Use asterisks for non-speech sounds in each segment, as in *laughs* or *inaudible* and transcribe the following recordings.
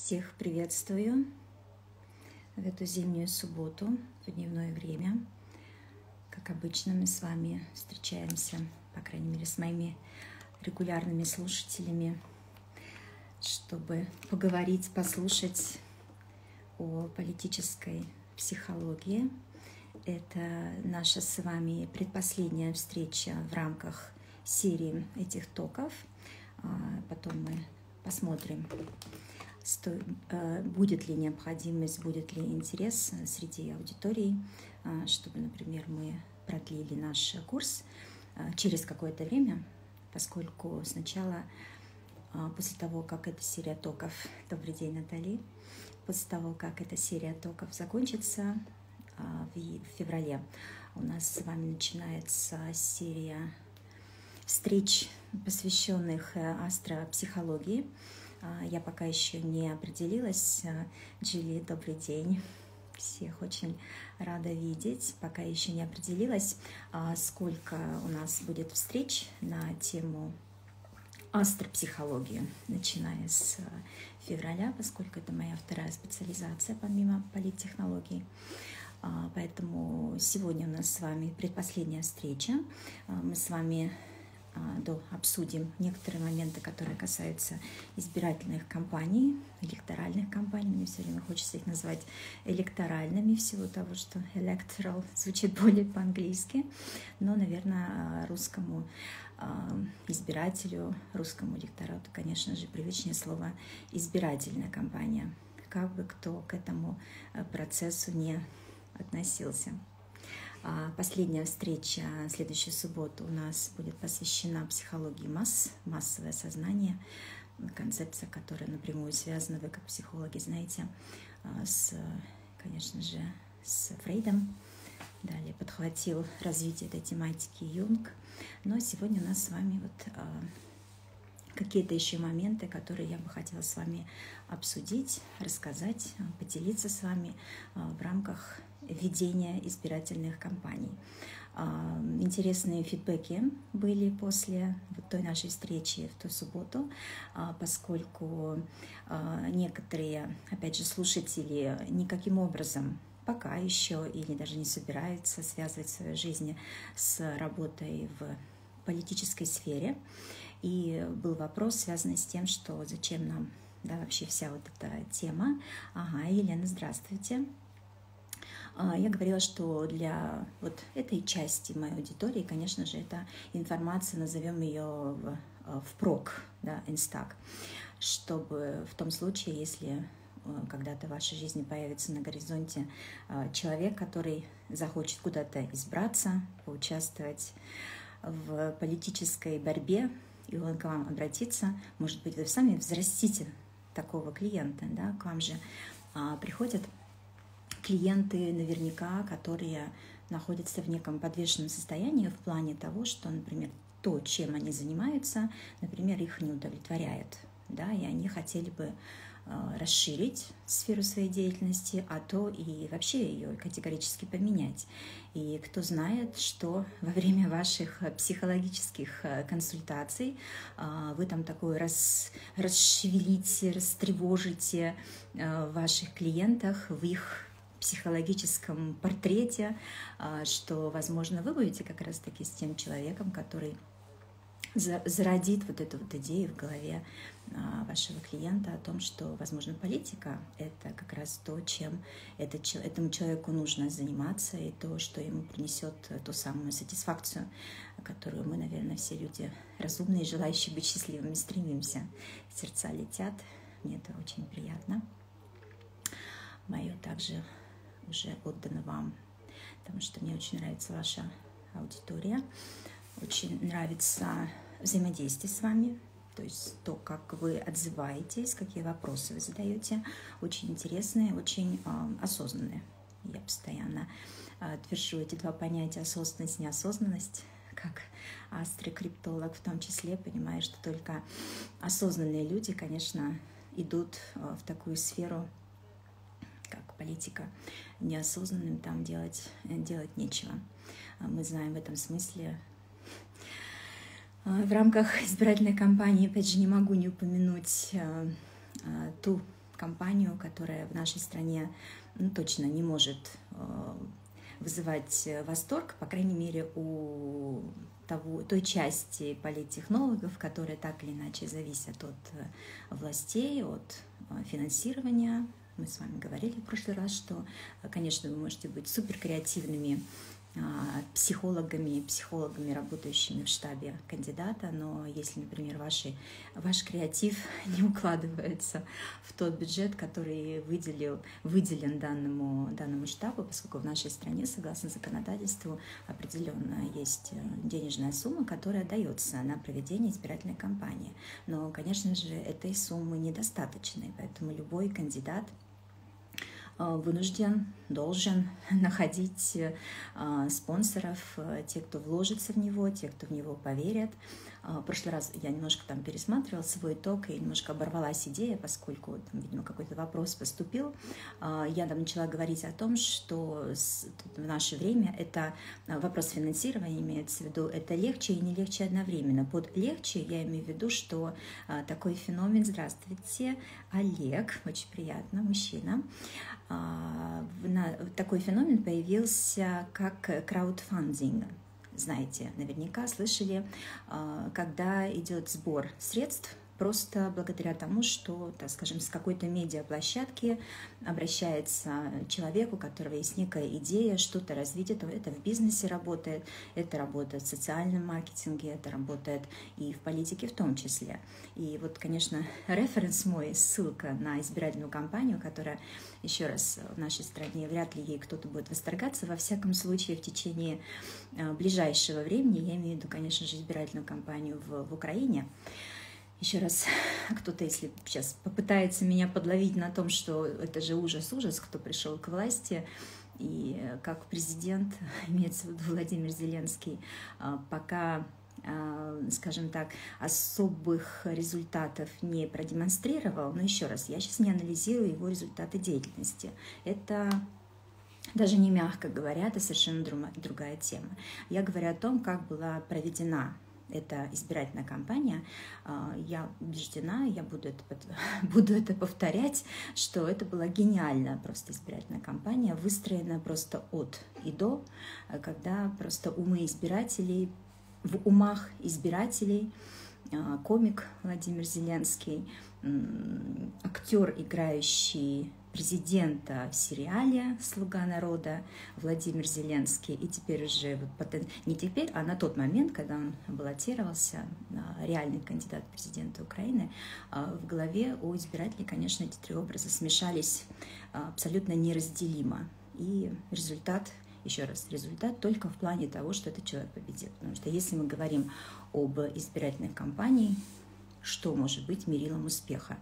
Всех приветствую в эту зимнюю субботу, в дневное время. Как обычно, мы с вами встречаемся, по крайней мере, с моими регулярными слушателями, чтобы поговорить, послушать о политической психологии. Это наша с вами предпоследняя встреча в рамках серии этих токов. А потом мы посмотрим, Э, будет ли необходимость, будет ли интерес э, среди аудитории, э, чтобы, например, мы продлили наш курс через какое-то время, поскольку сначала, после того, как эта серия токов, *laughs* добрый день, Натали, после того, как эта серия токов закончится в феврале, у нас с вами начинается серия встреч, посвященных астропсихологии. А, я пока еще не определилась. А, Джилли, добрый день. Всех очень рада видеть. Пока еще не определилась, а, сколько у нас будет встреч на тему астропсихологии, начиная с февраля, поскольку это моя вторая специализация помимо политтехнологий. Поэтому сегодня у нас с вами предпоследняя встреча. Мы с вами а, до обсудим некоторые моменты, которые касаются избирательных кампаний, электоральных кампаний. Мне все время хочется их назвать электоральными, всего того, что electoral звучит более по-английски. Но, наверное, русскому а, избирателю, русскому электорату, конечно же, привычнее слово «избирательная кампания», как бы кто к этому а, процессу не относился. А последняя встреча следующую субботу у нас будет посвящена психологии масс, массовое сознание, концепция, которая напрямую связана, вы как психологи знаете, а, с, конечно же, с Фрейдом. Далее подхватил развитие этой тематики Юнг. Но сегодня у нас с вами вот а, какие-то еще моменты, которые я бы хотела с вами обсудить, рассказать, поделиться с вами в рамках ведения избирательных кампаний. А, интересные фидбэки были после той нашей встречи в ту субботу, а, поскольку а, некоторые, опять же, слушатели никаким образом пока еще или даже не собираются связывать свою жизнь с работой в политической сфере. И был вопрос, связанный с тем, что зачем нам да, вообще вся вот эта тема. Ага, Елена, здравствуйте. А, я говорила, что для вот этой части моей аудитории, конечно же, эта информация, назовем ее в, а, в прок, да, инстаг, чтобы в том случае, если а, когда-то в вашей жизни появится на горизонте человек, который захочет куда-то избраться, поучаствовать в политической борьбе, и он к вам обратится, может быть, вы сами взрастите такого клиента, да, к вам же приходят клиенты наверняка, которые находятся в неком подвешенном состоянии в плане того, что, например, то, чем они занимаются, например, их не удовлетворяет, да, и они хотели бы э, расширить сферу своей деятельности, а то и вообще ее категорически поменять. И кто знает, что *laughs* во время ваших психологических э, консультаций э, вы там такое рас, расшевелите, растревожите в ваших клиентах, в их психологическом портрете, а, что, возможно, вы будете как раз-таки с тем человеком, который зародит вот эту вот идею в голове а, вашего клиента о том, что, возможно, политика — это как раз то, чем этот, этому человеку нужно заниматься, и то, что ему принесет ту самую сатисфакцию, которую мы, наверное, все люди разумные, желающие быть счастливыми, стремимся. Сердца летят, мне это очень приятно. Мое также уже отдано вам, потому что мне очень нравится ваша аудитория, очень нравится взаимодействие с вами, то есть то, как вы отзываетесь, какие вопросы вы задаете, очень интересные, очень э, осознанные. Я постоянно э, твержу эти два понятия осознанность, неосознанность, как астрокриптолог в том числе, понимаю, что только осознанные люди, конечно, идут э, в такую сферу, как политика, неосознанным там делать, делать нечего. А мы знаем в этом смысле. А, в рамках избирательной кампании, опять же, не могу не упомянуть а, ту компанию, которая в нашей стране ну, точно не может вызывать восторг, по крайней мере, у того, той части политтехнологов, которые так или иначе зависят от властей, от финансирования. Мы с вами говорили в прошлый раз, что, конечно, вы можете быть супер креативными а, психологами, психологами, работающими в штабе кандидата, но если, например, ваши, ваш креатив *laughs* не укладывается в тот бюджет, который выделил, выделен данному, данному штабу, поскольку в нашей стране, согласно законодательству, определенно есть э, денежная сумма, которая дается на проведение избирательной кампании. Но, конечно же, этой суммы недостаточно, поэтому любой кандидат – Э, вынужден, должен *laughs* находить э, спонсоров, э, те, кто вложится в него, те, кто в него поверят. В прошлый раз я немножко там пересматривала свой итог и немножко оборвалась идея, поскольку там, видимо, какой-то вопрос поступил. Я там начала говорить о том, что в наше время это вопрос финансирования имеется в виду, это легче и не легче одновременно. Под легче я имею в виду, что такой феномен, здравствуйте, Олег, очень приятно, мужчина, такой феномен появился как краудфандинг. Знаете, наверняка слышали, а, когда идет сбор средств просто благодаря тому, что, так скажем, с какой-то медиаплощадки обращается человек, у которого есть некая идея, что-то развить, это, это в бизнесе работает, это работает в социальном маркетинге, это работает и в политике в том числе. И вот, конечно, *laughs* референс мой, ссылка на избирательную кампанию, которая, еще раз, в нашей стране вряд ли ей кто-то будет восторгаться, во всяком случае, в течение э, ближайшего времени, я имею в виду, конечно же, избирательную кампанию в, в Украине, еще раз, *laughs* кто-то, если сейчас попытается меня подловить на том, что это же ужас-ужас, кто пришел к власти, и как президент, *laughs* имеется в виду Владимир Зеленский, а, пока а, скажем так, особых результатов не продемонстрировал. Но еще раз, я сейчас не анализирую его результаты деятельности. Это даже не мягко говоря, это совершенно другая тема. Я говорю о том, как была проведена эта избирательная кампания, а, я убеждена, я буду это, *laughs* буду это повторять, что это была гениальная просто избирательная кампания, выстроена просто от и до, когда просто умы избирателей, в умах избирателей, а, комик Владимир Зеленский, актер, играющий президента в сериале «Слуга народа» Владимир Зеленский, и теперь уже, вот, не теперь, а на тот момент, когда он баллотировался, а, реальный кандидат в президента Украины, а, в голове у избирателей, конечно, эти три образа смешались а, абсолютно неразделимо. И результат еще раз, результат только в плане того, что этот человек победит. Потому что если мы говорим об избирательной кампании, что может быть мерилом успеха?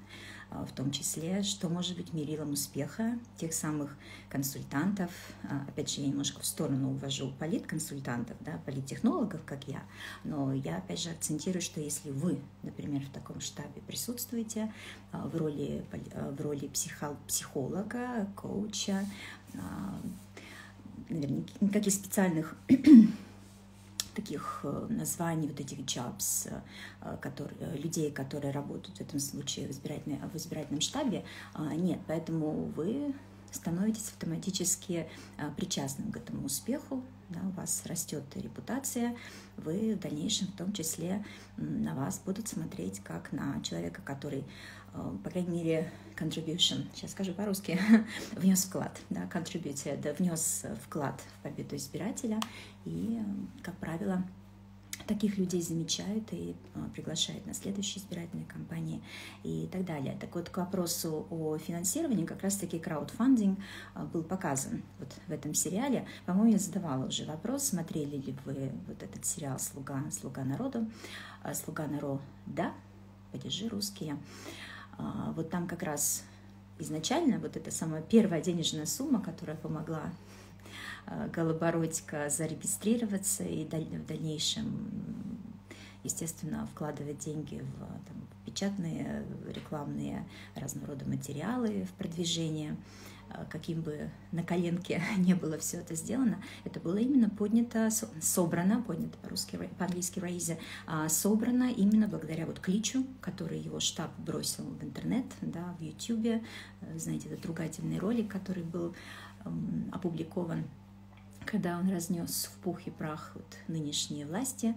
А, в том числе, что может быть мерилом успеха тех самых консультантов. А, опять же, я немножко в сторону увожу политконсультантов, да, политтехнологов, как я, но я опять же акцентирую, что если вы, например, в таком штабе присутствуете а, в роли, в роли психолога, коуча, наверное, никаких специальных таких э, названий, вот этих jobs, э, которые, э, людей, которые работают в этом случае в, избирательном, в избирательном штабе, нет. Поэтому вы становитесь автоматически причастным к этому успеху, да, у вас растет репутация, вы в дальнейшем в том числе на вас будут смотреть как на человека, который по крайней мере, contribution, сейчас скажу по-русски, *laughs* внес вклад, да, contributed, внес вклад в победу избирателя, и, как правило, таких людей замечают и э, приглашают на следующие избирательные кампании и так далее. Так вот, к вопросу о финансировании, как раз-таки краудфандинг э, был показан вот в этом сериале. По-моему, я задавала уже вопрос, смотрели ли вы вот этот сериал «Слуга, Слуга народу», «Слуга народа», да, падежи русские. А, вот там как раз изначально вот эта самая первая денежная сумма, которая помогла а, Голобородько зарегистрироваться и в дальнейшем, естественно, вкладывать деньги в, там, печатные, рекламные разного рода материалы в продвижение. Э, каким бы на коленке *laughs* не было все это сделано, это было именно поднято, собрано, поднято по-русски, по-английски raise, а собрано именно благодаря вот кличу, который его штаб бросил в интернет, да, в YouTube, э, знаете, этот ругательный ролик, который был эм, опубликован когда он разнес в пух и прах вот нынешние власти.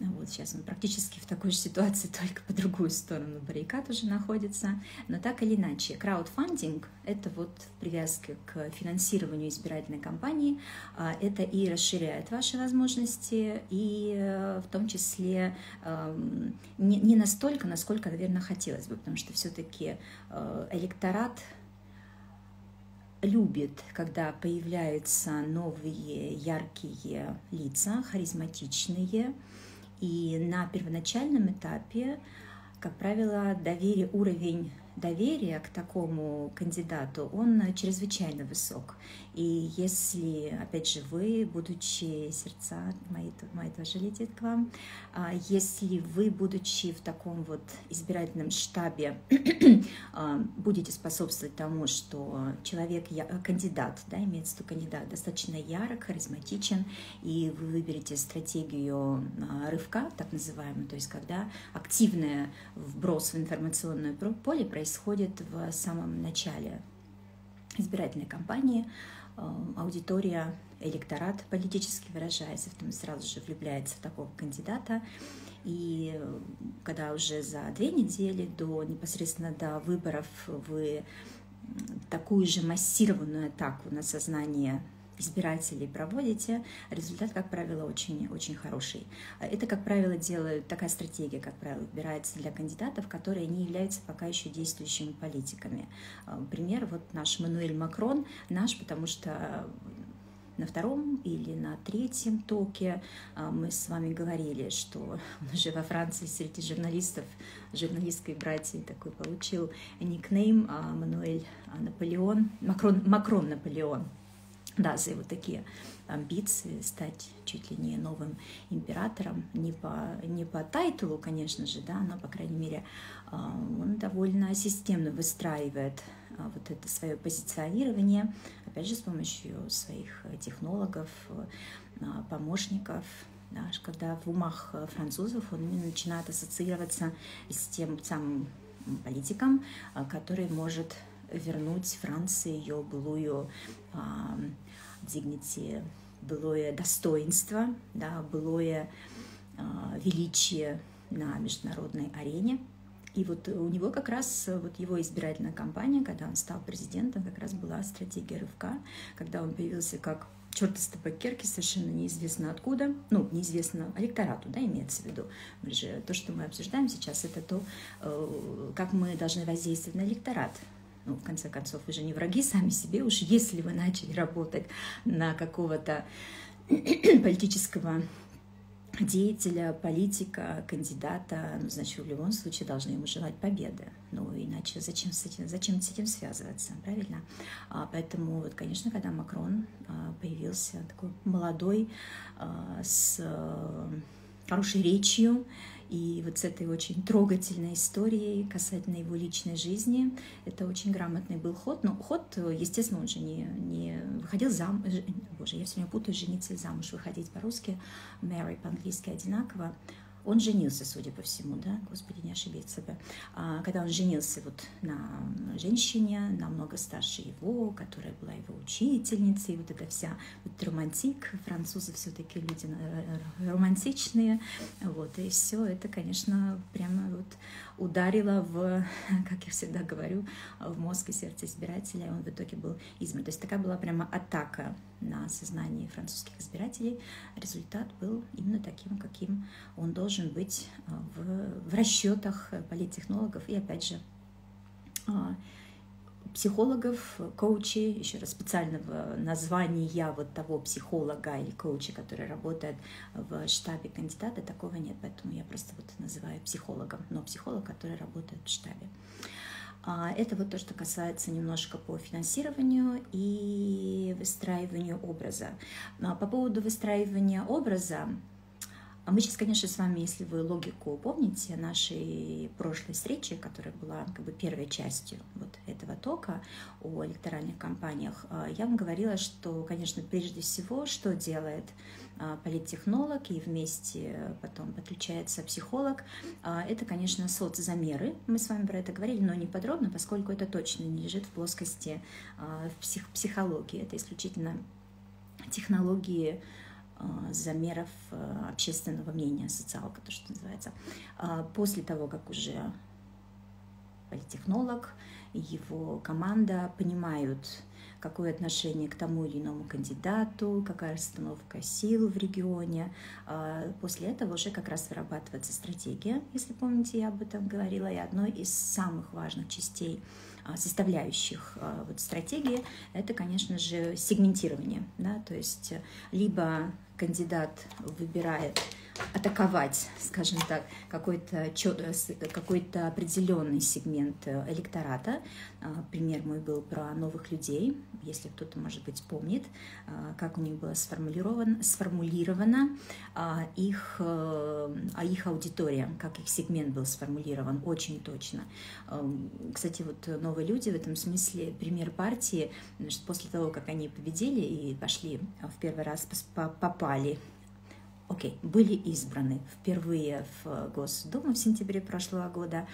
Вот сейчас он практически в такой же ситуации, *laughs* только по другую сторону баррикад уже находится. Но так или иначе, краудфандинг — это вот привязка к финансированию избирательной кампании. А, это и расширяет ваши возможности, и э, в том числе эм, не настолько, насколько, наверное, хотелось бы, потому что все-таки э, электорат любит, когда появляются новые яркие лица, харизматичные, и на первоначальном этапе, как правило, доверие, уровень доверия к такому кандидату, он чрезвычайно высок. И если, опять же, вы, будучи сердца, мои, мои тоже летят к вам, а если вы, будучи в таком вот избирательном штабе, *clears throat* а, будете способствовать тому, что человек, кандидат, да, имеется в виду кандидат, достаточно ярок, харизматичен, и вы выберете стратегию а, рывка, так называемую, то есть когда активный вброс в информационное поле происходит в самом начале избирательной кампании, аудитория, электорат политически выражается, в том сразу же влюбляется в такого кандидата. И э, когда уже за две недели до непосредственно до выборов вы такую же массированную атаку на сознание избирателей проводите, результат, как правило, очень, очень хороший. Это, как правило, делают, такая стратегия, как правило, выбирается для кандидатов, которые не являются пока еще действующими политиками. А, пример, вот наш Мануэль Макрон, наш, потому что на втором или на третьем токе а, мы с вами говорили, что он уже во Франции среди журналистов, журналистской братьи такой получил никнейм а, Мануэль Наполеон, Макрон, Макрон Наполеон да, за его такие амбиции стать чуть ли не новым императором, не по, не по тайтулу, конечно же, да, но, по крайней мере, а, он довольно системно выстраивает а, вот это свое позиционирование, опять же, с помощью своих технологов, а, помощников, да, когда в умах французов он начинает ассоциироваться с тем самым политиком, который может вернуть Франции ее былую dignity, былое достоинство, да, былое величие на международной арене. И вот у него как раз вот его избирательная кампания, когда он стал президентом, как раз была стратегия рывка, когда он появился как черт из табакерки, совершенно неизвестно откуда, ну, неизвестно электорату, да, имеется в виду. Мы же, то, что мы обсуждаем сейчас, это то, э, как мы должны воздействовать на электорат ну, в конце концов, вы же не враги сами себе, уж если вы начали работать на какого-то *clears throat* политического деятеля, политика, кандидата, ну, значит, в любом случае должны ему желать победы. Ну, иначе зачем с этим, зачем с этим связываться, правильно? А, поэтому, вот, конечно, когда Макрон а, появился, такой молодой, а, с а, хорошей речью, и вот с этой очень трогательной историей касательно его личной жизни, это очень грамотный был ход. Но ход, естественно, он же не, не выходил замуж, боже, я все время путаю, жениться замуж, выходить по-русски, marry по-английски одинаково. Он женился, судя по всему, да, господи, не ошибиться бы. А, когда он женился вот на женщине, намного старше его, которая была его учительницей, вот эта вся вот романтик, французы все-таки люди э, романтичные, вот, и все это, конечно, прямо вот ударило в, *laughs* как я всегда говорю, в мозг и сердце избирателя, и он в итоге был избран. То есть такая была прямо атака на сознание французских избирателей. Результат был именно таким, каким он должен быть а, в, в расчетах политтехнологов и, опять же, а, психологов, коучей, еще раз специального названия вот того психолога или коуча, который работает в штабе кандидата, такого нет, поэтому я просто вот называю психологом, но психолог, который работает в штабе. А, это вот то, что касается немножко по финансированию и выстраиванию образа. А, по поводу выстраивания образа, А мы сейчас, конечно, с вами, если вы логику помните нашей прошлой встречи, которая была как бы первой частью вот этого тока о электоральных кампаниях, я вам говорила, что, конечно, прежде всего, что делает политтехнолог и вместе потом подключается психолог, это, конечно, соцзамеры. Мы с вами про это говорили, но не подробно, поскольку это точно не лежит в плоскости в псих психологии. Это исключительно технологии замеров общественного мнения, социалка, то, что называется. А после того, как уже политтехнолог его команда понимают, какое отношение к тому или иному кандидату, какая расстановка сил в регионе. А после этого уже как раз вырабатывается стратегия, если помните, я об этом говорила, и одной из самых важных частей а, составляющих вот, стратегии, это, конечно же, сегментирование. Да? То есть либо кандидат выбирает атаковать, скажем так, какой-то какой определенный сегмент э, электората. А, пример мой был про новых людей, если кто-то, может быть, помнит, а, как у них было сформулировано, сформулировано а, их, э, а их аудитория, как их сегмент был сформулирован, очень точно. Кстати, вот новые люди в этом смысле пример партии, после того, как они победили и пошли в первый раз попали окей, были избраны впервые в Госдуму в сентябре прошлого года.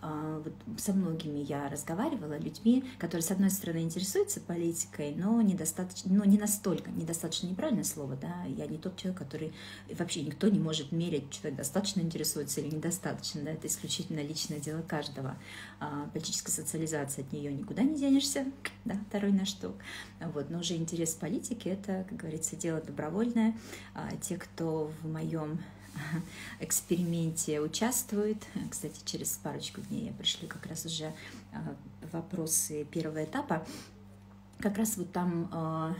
А, вот со многими я разговаривала, людьми, которые, с одной стороны, интересуются политикой, но недостаточно, но не настолько, недостаточно неправильное слово, да, я не тот человек, который, вообще никто не может мерить, человек достаточно интересуется или недостаточно, да, это исключительно личное дело каждого. А, политическая социализация, от нее никуда не денешься, да, второй наш штук. Вот, но уже интерес к политике, это, как говорится, дело добровольное. А, те, кто в моем эксперименте участвует. Кстати, через парочку дней я пришли как раз уже а, вопросы первого этапа. Как раз вот там а,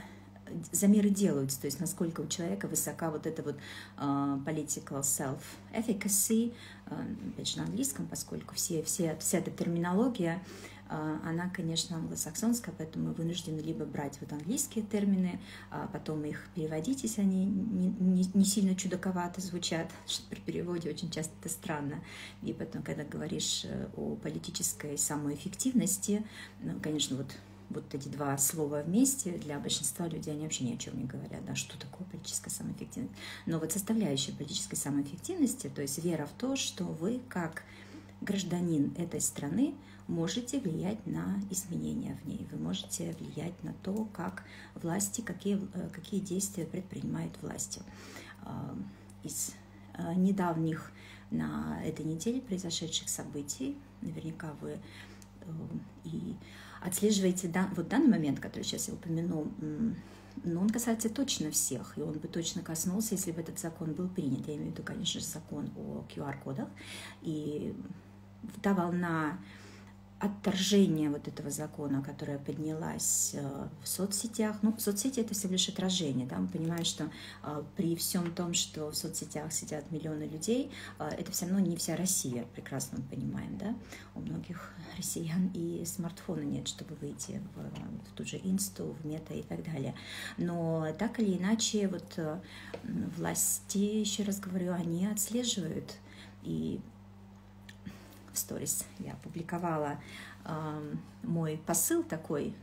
замеры делаются, то есть насколько у человека высока вот эта вот political self-efficacy, uh, опять же на английском, поскольку все, все, вся эта терминология а, она, конечно, англосаксонская, поэтому мы вынуждены либо брать вот английские термины, а потом их переводить, если они не сильно чудаковато звучат, *laughs* что при переводе очень часто это странно. И потом, когда говоришь э, о политической самоэффективности, ну, конечно, вот вот эти два слова вместе для большинства людей они вообще ни о чем не говорят, да, что такое политическая самоэффективность. Но вот составляющая политической самоэффективности, то есть вера в то, что вы как гражданин этой страны можете влиять на изменения в ней, вы можете влиять на то, как власти, какие, э, какие действия предпринимают власти. А, из э, недавних на этой неделе произошедших событий, наверняка вы э, и отслеживаете вот данный момент, который сейчас я упомяну, но он касается точно всех, и он бы точно коснулся, если бы этот закон был принят. Я имею в виду, конечно же, закон о QR-кодах. И та волна отторжение вот этого закона, которая поднялась э, в соцсетях. Ну, соцсети это всего лишь отражение, да, мы понимаем, что э, при всем том, что в соцсетях сидят миллионы людей, э, это все равно не вся Россия, прекрасно мы понимаем, да, у многих россиян и смартфона нет, чтобы выйти в, в ту же инсту, в мета и так далее. Но так или иначе, вот власти, еще раз говорю, они отслеживают и сторис я опубликовала э, мой посыл такой,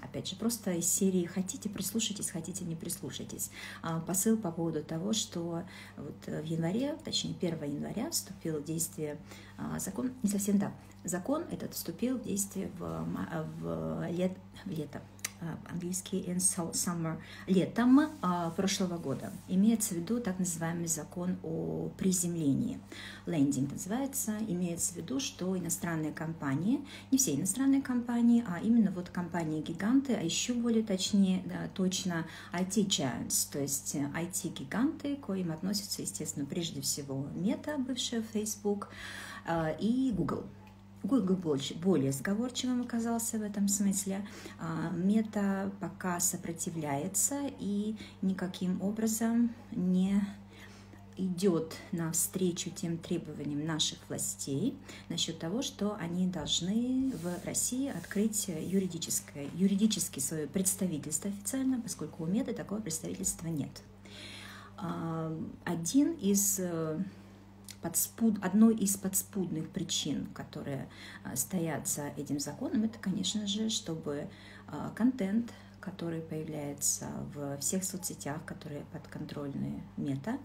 опять же, просто из серии «Хотите, прислушайтесь, хотите, не прислушайтесь». А посыл по поводу того, что вот в январе, точнее 1 января вступил в действие а, закон, не совсем да, закон этот вступил в действие в, в, лет, в лето, Э, английский in summer, летом э, прошлого года. Имеется в виду так называемый закон о приземлении. Лендинг называется. Имеется в виду, что иностранные компании, не все иностранные компании, а именно вот компании-гиганты, а еще более точнее, да, точно IT-giants, то есть IT-гиганты, к коим относятся, естественно, прежде всего Meta, бывшая Facebook, э, и Google – Google больше, более сговорчивым оказался в этом смысле. А, мета пока сопротивляется и никаким образом не идет навстречу тем требованиям наших властей насчет того, что они должны в России открыть юридическое, юридически свое представительство официально, поскольку у Меты такого представительства нет. один из подспуд, одной из подспудных причин, которые стоят за этим законом, это, конечно же, чтобы контент, который появляется в всех соцсетях, которые подконтрольны мета,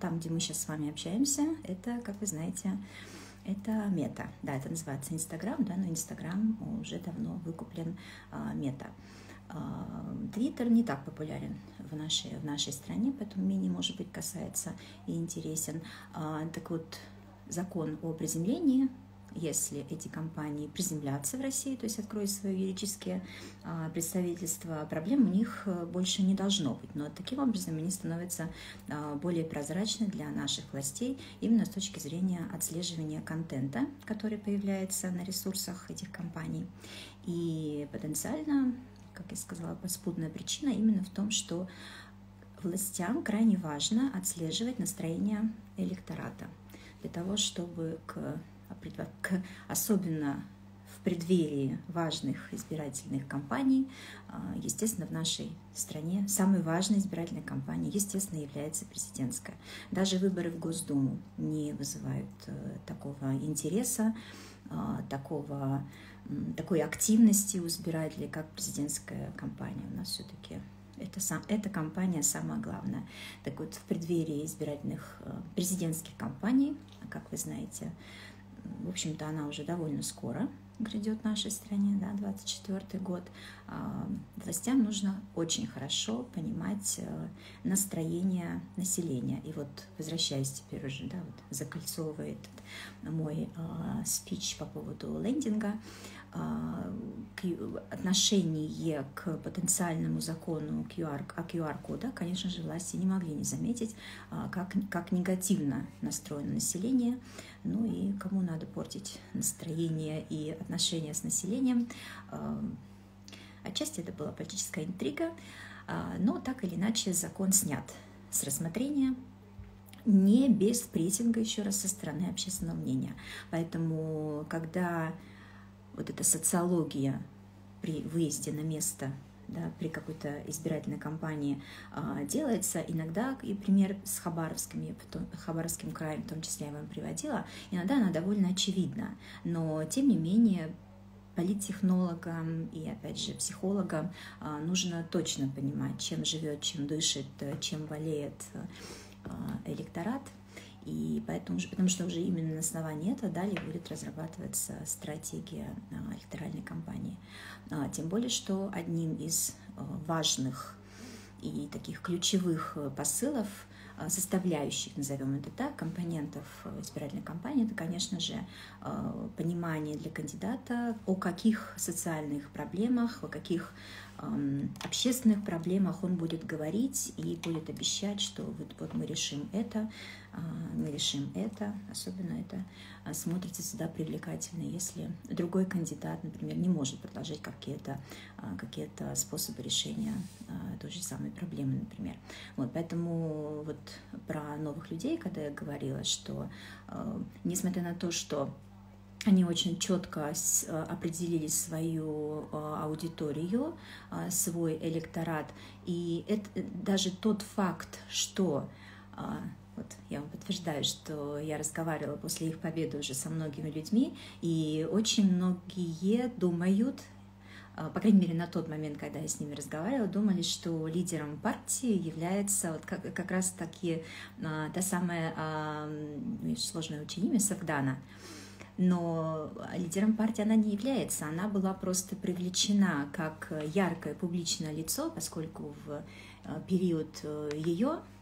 там, где мы сейчас с вами общаемся, это, как вы знаете, это мета. Да, это называется Инстаграм, да, но Инстаграм уже давно выкуплен а, мета. Твиттер не так популярен в нашей, в нашей стране, поэтому менее, может быть, касается и интересен. А, так вот, закон о приземлении если эти компании приземлятся в России, то есть откроют свои юридические а, представительства, проблем у них э, больше не должно быть. Но таким образом они становятся а, более прозрачны для наших властей именно с точки зрения отслеживания контента, который появляется на ресурсах этих компаний. И потенциально, как я сказала, подспудная причина именно в том, что властям крайне важно отслеживать настроение электората для того, чтобы к особенно в преддверии важных избирательных кампаний, а, естественно, в нашей стране самой важной избирательной кампанией, естественно, является президентская. Даже выборы в Госдуму не вызывают э, такого интереса, а, такого, такой активности у избирателей, как президентская кампания. У нас все-таки это, сам, эта кампания самая главная. Так вот, в преддверии избирательных э, президентских кампаний, как вы знаете, в общем-то, она уже довольно скоро грядет в нашей стране, да, 24 год, а, властям нужно очень хорошо понимать э, настроение населения. И вот, возвращаясь теперь уже, да, вот закольцовывает мой а, спич по поводу лендинга, а, отношение к потенциальному закону QR, о QR-кода, конечно же, власти не могли не заметить, а, как, как негативно настроено население, ну и кому надо портить настроение и отношения с населением. А, отчасти это была политическая интрига, но так или иначе закон снят с рассмотрения, не без прессинга, еще раз, со стороны общественного мнения. Поэтому, когда вот эта социология при выезде на место да, при какой-то избирательной кампании а, делается. Иногда, и пример с Хабаровским, я потом, Хабаровским краем в том числе я вам приводила, иногда она довольно очевидна, но тем не менее политтехнологам и, опять же, психологам а, нужно точно понимать, чем живет, чем дышит, чем болеет а, электорат – и поэтому, потому что уже именно на основании этого далее будет разрабатываться стратегия а, электоральной кампании. А, тем более, что одним из а, важных и таких ключевых э, посылов, составляющих, назовем это так, компонентов э, избирательной кампании, это, конечно же, понимание для кандидата, о каких социальных проблемах, о каких общественных проблемах он будет говорить и будет обещать, что вот, вот мы решим это, а, мы решим это, особенно это а, смотрится всегда привлекательно, если другой кандидат, например, не может предложить какие-то а, какие способы решения той же самой проблемы, например. Вот, поэтому вот про новых людей, когда я говорила, что несмотря на то, что они очень четко определили свою аудиторию, свой электорат. И это, даже тот факт, что вот я вам подтверждаю, что я разговаривала после их победы уже со многими людьми, и очень многие думают, по крайней мере, на тот момент, когда я с ними разговаривала, думали, что лидером партии является вот как, как раз таки та самая, ну, сложное очень имя, Сагдана. Но лидером партии она не является, она была просто привлечена как яркое публичное лицо, поскольку в период э, ее Э,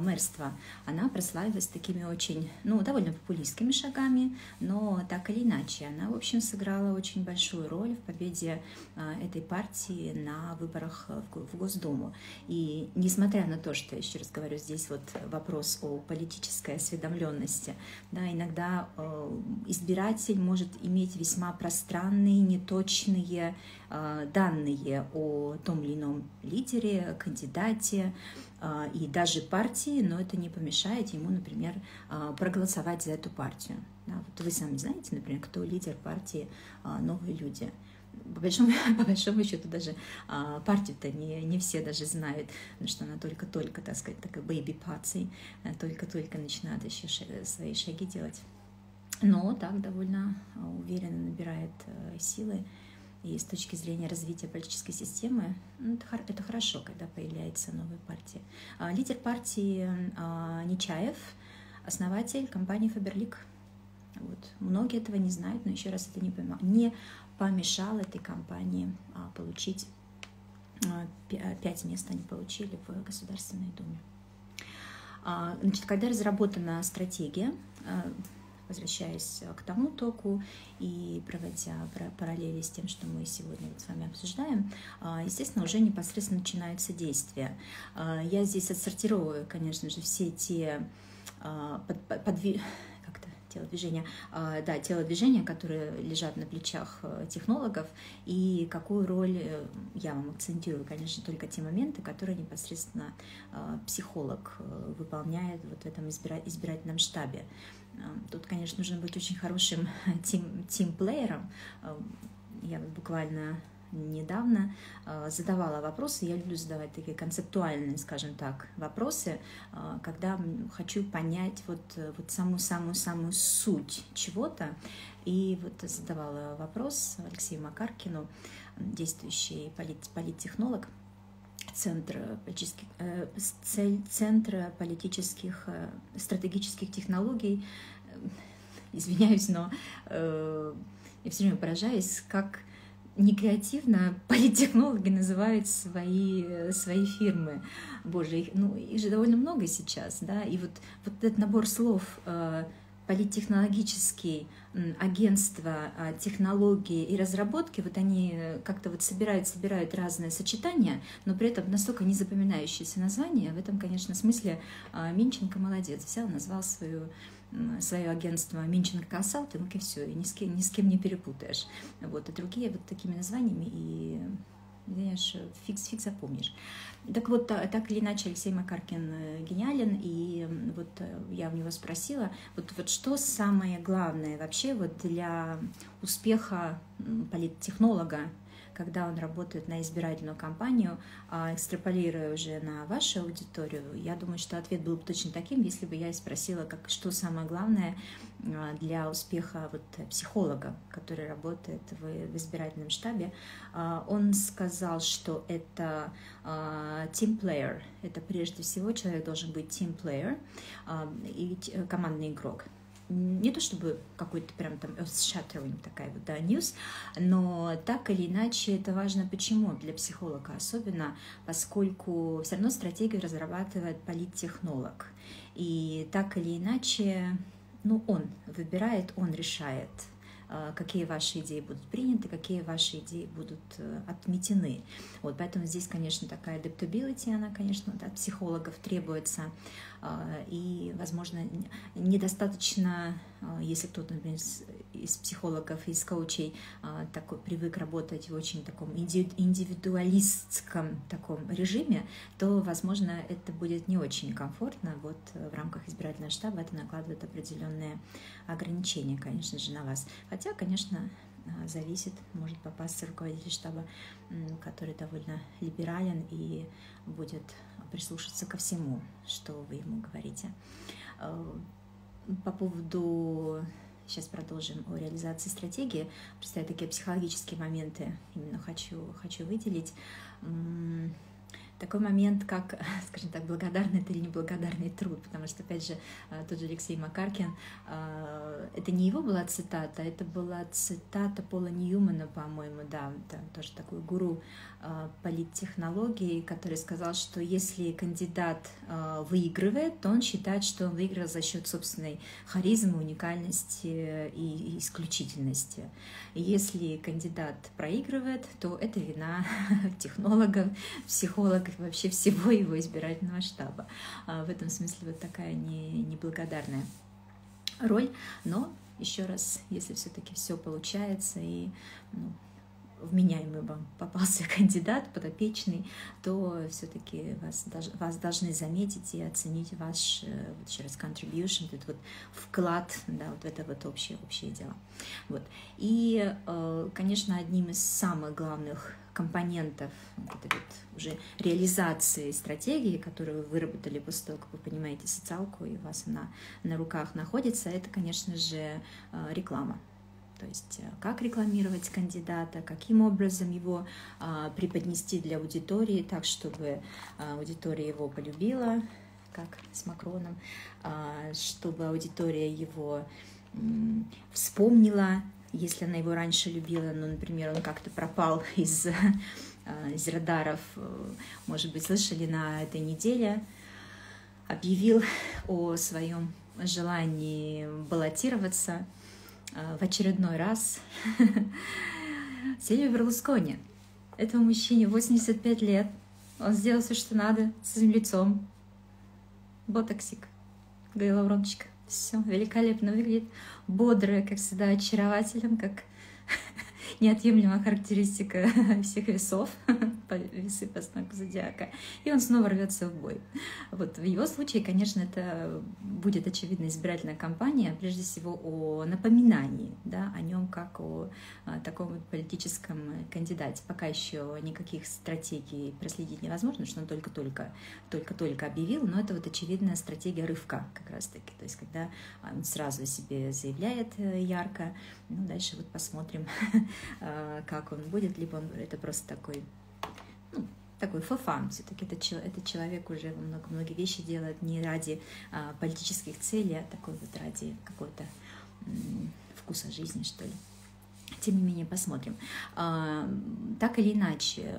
мэрства, она прославилась такими очень, ну, довольно популистскими шагами, но так или иначе, она, в общем, сыграла очень большую роль в победе э, этой партии на выборах в Госдуму. И несмотря на то, что, еще раз говорю, здесь вот вопрос о политической осведомленности, да, иногда э, избиратель может иметь весьма пространные, неточные данные о том или ином лидере, кандидате, а, и даже партии, но это не помешает ему, например, а, проголосовать за эту партию. Да, вот вы сами знаете, например, кто лидер партии а, «Новые люди». по большому, *laughs* по большому счету даже а, партию-то не, не все даже знают, потому что она только-только, так сказать, такая baby party, э, только-только начинает еще свои шаги делать. Но так довольно а, уверенно набирает э, силы. И с точки зрения развития политической системы, ну, это, хорошо, когда появляется новая партия. А, лидер партии а, Нечаев, основатель компании Фаберлик. Вот. Многие этого не знают, но еще раз это не, не помешало этой компании а, получить пять мест они получили в Государственной Думе. Значит, когда разработана стратегия, возвращаясь к тому току и проводя параллели с тем, что мы сегодня вот с вами обсуждаем, естественно, уже непосредственно начинаются действия. Я здесь отсортировываю, конечно же, все те подвижения телодвижения, а, да, телодвижения, которые лежат на плечах э, технологов, и какую роль э, я вам акцентирую, конечно, только те моменты, которые непосредственно а, психолог э, выполняет вот в этом избирательном штабе. Тут, конечно, нужно быть очень хорошим *laughs* тим, тимплеером. Я буквально недавно а, задавала вопросы. Я люблю задавать такие концептуальные, скажем так, вопросы, а, когда хочу понять вот, вот самую-самую-самую суть чего-то. И вот задавала вопрос Алексею Макаркину, действующий полит, политтехнолог, Центра э, Центра политических э, стратегических технологий. Извиняюсь, но э, я все время поражаюсь, как не креативно политтехнологи называют свои, свои фирмы. Боже, их, ну, их же довольно много сейчас, да, и вот, вот этот набор слов э, политтехнологический, агентство, э, технологии и разработки, вот они как-то вот собирают, собирают разные сочетания, но при этом настолько незапоминающиеся названия. В этом, конечно, смысле э, Минченко молодец, взял, назвал свою свое агентство Минченко Консалтинг, и все, и ни с, кем, ни с кем не перепутаешь. Вот, и другие вот такими названиями, и знаешь, фиг, фиг запомнишь. Так вот, так или иначе, Алексей Макаркин э, гениален, и вот э, я у него спросила, вот, вот что самое главное вообще вот для успеха политтехнолога, когда он работает на избирательную кампанию, а экстраполируя уже на вашу аудиторию, я думаю, что ответ был бы точно таким, если бы я спросила, как, что самое главное а, для успеха вот, психолога, который работает в, в избирательном штабе. А, он сказал, что это team player, это прежде всего человек должен быть team player и командный игрок не то чтобы какой-то прям там earth-shattering такая вот, да, news, но так или иначе это важно почему для психолога особенно, поскольку все равно стратегию разрабатывает политтехнолог. И так или иначе, ну, он выбирает, он решает, какие ваши идеи будут приняты, какие ваши идеи будут э, отметены. Вот, поэтому здесь, конечно, такая adaptability, она, конечно, от психологов требуется, э, и, возможно, недостаточно, если кто-то, например, из психологов, из коучей такой, привык работать в очень таком индивидуалистском таком режиме, то, возможно, это будет не очень комфортно. Вот в рамках избирательного штаба это накладывает определенные ограничения, конечно же, на вас. Хотя, конечно, а, зависит, может попасться руководитель штаба, который довольно либерален и будет прислушаться ко всему, что вы ему говорите. А, по поводу Сейчас продолжим о реализации стратегии. Представляю такие психологические моменты, именно хочу, хочу выделить такой момент, как, *laughs* скажем так, благодарный это или неблагодарный труд, потому что, опять же, э, тот же Алексей Макаркин, э, это не его была цитата, это была цитата Пола Ньюмана, по-моему, да, это тоже такой гуру политтехнологии, который сказал, что если кандидат выигрывает, то он считает, что он выиграл за счет собственной харизмы, уникальности и исключительности. Если кандидат проигрывает, то это вина *laughs* технологов, психологов, вообще всего его избирательного штаба. А в этом смысле вот такая не, неблагодарная роль. Но еще раз, если все-таки все получается и ну, вменяемый вам попался *laughs* кандидат, подопечный, то все-таки вас, вас должны заметить и оценить ваш, э, вот еще раз, contribution, этот вот вклад да, вот в это вот общее, общее дело. Вот. И, э, конечно, одним из самых главных компонентов вот вот уже реализации стратегии, которую вы выработали после того, как вы понимаете социалку, и у вас она на руках находится, это, конечно же, э, реклама. То есть э, как рекламировать кандидата, каким образом его а, преподнести для аудитории так, чтобы а, аудитория его полюбила, как с Макроном, а, чтобы аудитория его м, вспомнила, если она его раньше любила, но, например, он как-то пропал *laughs* из, а, из радаров, может быть, слышали на этой неделе, объявил о своем желании баллотироваться – Э, в очередной раз *laughs* Сильвио Берлускони. Этому мужчине 85 лет. Он сделал все, что надо с своим лицом. Ботоксик, гайловрончик. Все великолепно выглядит. Бодрый, как всегда, очарователен, как неотъемлемая характеристика *laughs* всех весов, *laughs* весы по знаку зодиака, и он снова рвется в бой. Вот в его случае, конечно, это будет очевидно избирательная кампания, прежде всего о напоминании да, о нем как о а, таком вот политическом кандидате. Пока еще никаких стратегий проследить невозможно, что он только-только только-только объявил, но это вот очевидная стратегия рывка как раз-таки. То есть когда он сразу себе заявляет э, ярко, ну дальше вот посмотрим, Э, *laughs* как он будет, либо он, это просто такой, ну, такой фофан. Все-таки это, этот человек уже много, многие вещи делает не ради а, политических целей, а такой вот ради какого-то вкуса жизни, что ли. Тем не менее, посмотрим. А, так или иначе,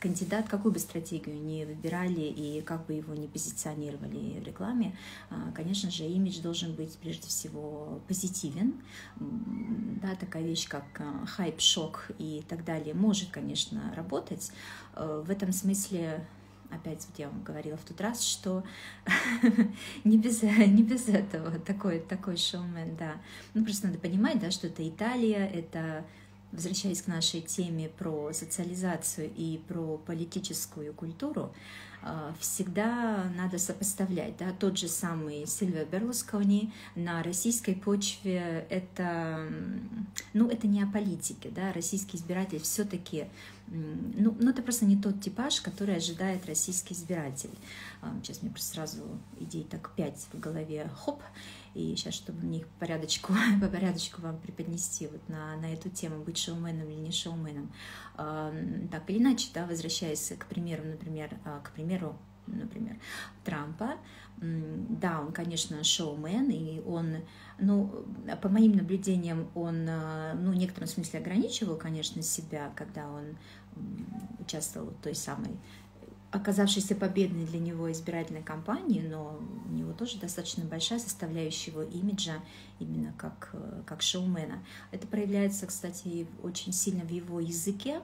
кандидат, какую бы стратегию ни выбирали и как бы его ни позиционировали в рекламе, а, конечно же, имидж должен быть прежде всего позитивен. Да, такая вещь, как а, хайп, шок и так далее, может, конечно, работать. В этом смысле опять вот я вам говорила в тот раз, что *laughs* не, без, не без этого такой, такой шоумен, да. Ну, просто надо понимать, да, что это Италия, это, возвращаясь к нашей теме про социализацию и про политическую культуру, а, всегда надо сопоставлять. Да? Тот же самый Сильвио Берлускони на российской почве это, ну, это не о политике. Да? Российский избиратель все-таки ну, ну, это просто не тот типаж, который ожидает российский избиратель. А, сейчас мне просто сразу идей так пять в голове, хоп, и сейчас, чтобы мне их порядочку, *laughs* по порядочку вам преподнести вот на, на эту тему, быть шоуменом или не шоуменом. Так или иначе, да, возвращаясь к примеру, например, а, к примеру, например, Трампа, да, он, конечно, шоумен, и он, ну, по моим наблюдениям, он, а, ну, в некотором смысле ограничивал, конечно, себя, когда он участвовал в той самой оказавшейся победной для него избирательной кампании, но у него тоже достаточно большая составляющая его имиджа именно как, э, как шоумена. Это проявляется, кстати, очень сильно в его языке,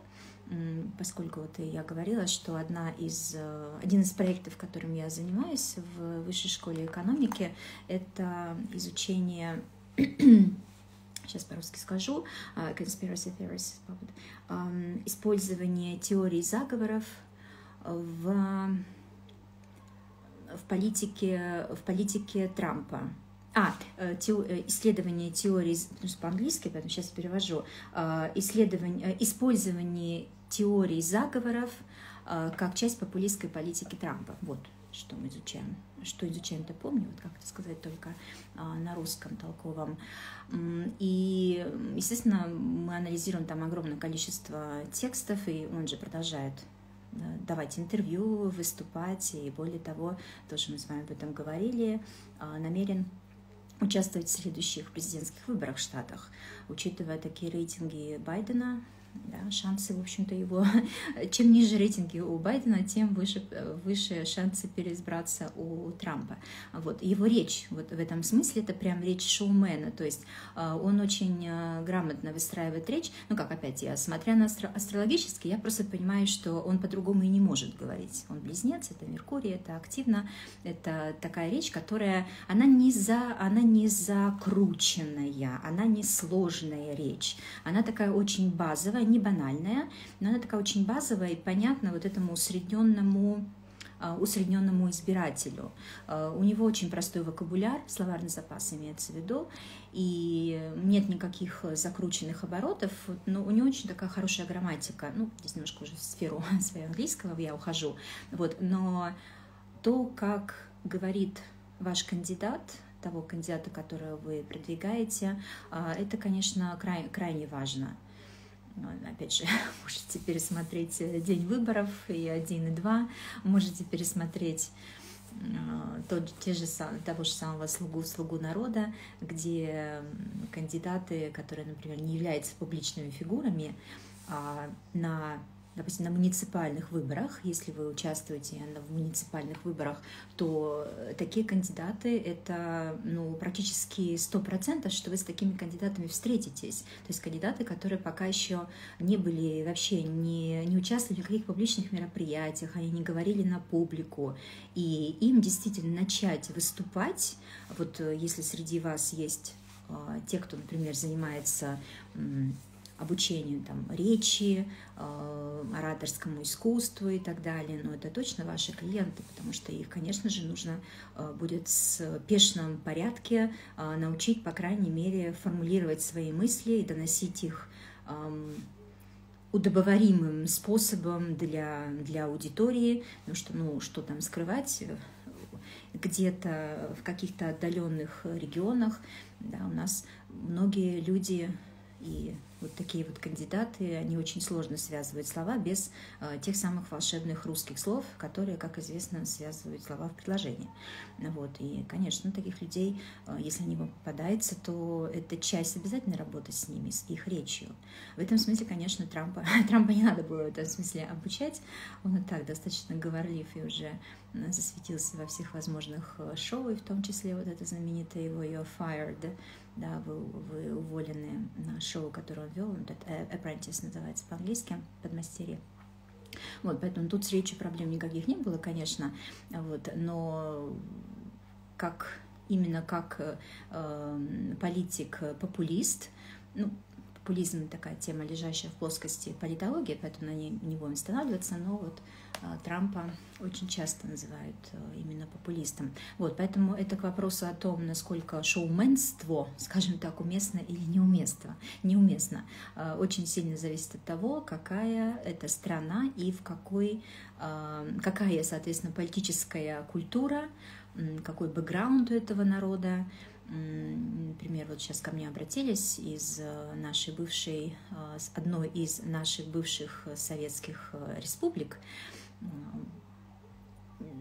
поскольку вот я говорила, что одна из, э, один из проектов, которым я занимаюсь в Высшей школе экономики, это изучение *clears throat* сейчас по-русски скажу, э, conspiracy theories, использование теорий заговоров в, в, политике, в политике Трампа. А, э, те, э, исследование теории, потому что по-английски, поэтому сейчас перевожу, э, исследование, использование теорий заговоров как часть популистской политики Трампа. Вот что мы изучаем. Что изучаем, это помню, вот как это сказать только на русском толковом. И, естественно, мы анализируем там огромное количество текстов, и он же продолжает давать интервью, выступать, и более того, тоже мы с вами об этом говорили, намерен участвовать в следующих президентских выборах в Штатах, учитывая такие рейтинги Байдена, да, шансы, в общем-то, его... *laughs* Чем ниже рейтинги у Байдена, тем выше, выше шансы переизбраться у Трампа. Вот. Его речь вот в этом смысле, это прям речь шоумена, то есть а, он очень а, грамотно выстраивает речь. Ну, как опять, я смотря на астро астрологически, я просто понимаю, что он по-другому и не может говорить. Он близнец, это Меркурий, это активно, это такая речь, которая, она не, за, она не закрученная, она не сложная речь, она такая очень базовая, не банальная, но она такая очень базовая и понятна вот этому усредненному а, усредненному избирателю. А, у него очень простой вокабуляр, словарный запас имеется в виду, и нет никаких закрученных оборотов, но у него очень такая хорошая грамматика. Ну, здесь немножко уже в сферу *laughs* своего английского я ухожу. Вот, но то, как говорит ваш кандидат, того кандидата, которого вы продвигаете, а, это, конечно, край, крайне важно. Опять же, *laughs* можете пересмотреть э, день выборов и один, и два. Можете пересмотреть а, тот, те же, того же самого слугу, слугу народа, где кандидаты, которые, например, не являются публичными фигурами, а на допустим, на муниципальных выборах, если вы участвуете в муниципальных выборах, то такие кандидаты — это ну, практически сто процентов, что вы с такими кандидатами встретитесь. То есть кандидаты, которые пока еще не были вообще, не, не участвовали в каких публичных мероприятиях, они не говорили на публику, и им действительно начать выступать, вот если среди вас есть а, те, кто, например, занимается обучению там, речи, э, ораторскому искусству и так далее. Но это точно ваши клиенты, потому что их, конечно же, нужно э, будет в пешном порядке э, научить, по крайней мере, формулировать свои мысли и доносить их э, удобоваримым способом для, для аудитории, потому что, ну, что там скрывать, где-то в каких-то отдаленных регионах, да, у нас многие люди и вот такие вот кандидаты, они очень сложно связывают слова без э, тех самых волшебных русских слов, которые, как известно, связывают слова в предложении. Вот. И, конечно, таких людей, э, если они вам попадаются, то это часть обязательно работы с ними, с их речью. В этом смысле, конечно, Трампа, *laughs* Трампа не надо было в этом смысле обучать. Он и так достаточно говорлив и уже засветился во всех возможных э, шоу, и в том числе вот это знаменитое его «You're fired», да, вы, вы уволены на шоу, которое он вел, этот Apprentice называется по-английски, подмастерье. Вот, поэтому тут с речью проблем никаких не было, конечно, вот, но как именно как э, политик-популист, ну, популизм такая тема, лежащая в плоскости политологии, поэтому на ней не будем останавливаться, но вот Трампа очень часто называют э, именно популистом. Вот, поэтому это к вопросу о том, насколько шоуменство, скажем так, уместно или неуместно. неуместно. А, очень сильно зависит от того, какая это страна и в какой, а, какая, соответственно, политическая культура, какой бэкграунд у этого народа, Например, вот сейчас ко мне обратились из э, нашей бывшей, э, одной из наших бывших советских республик,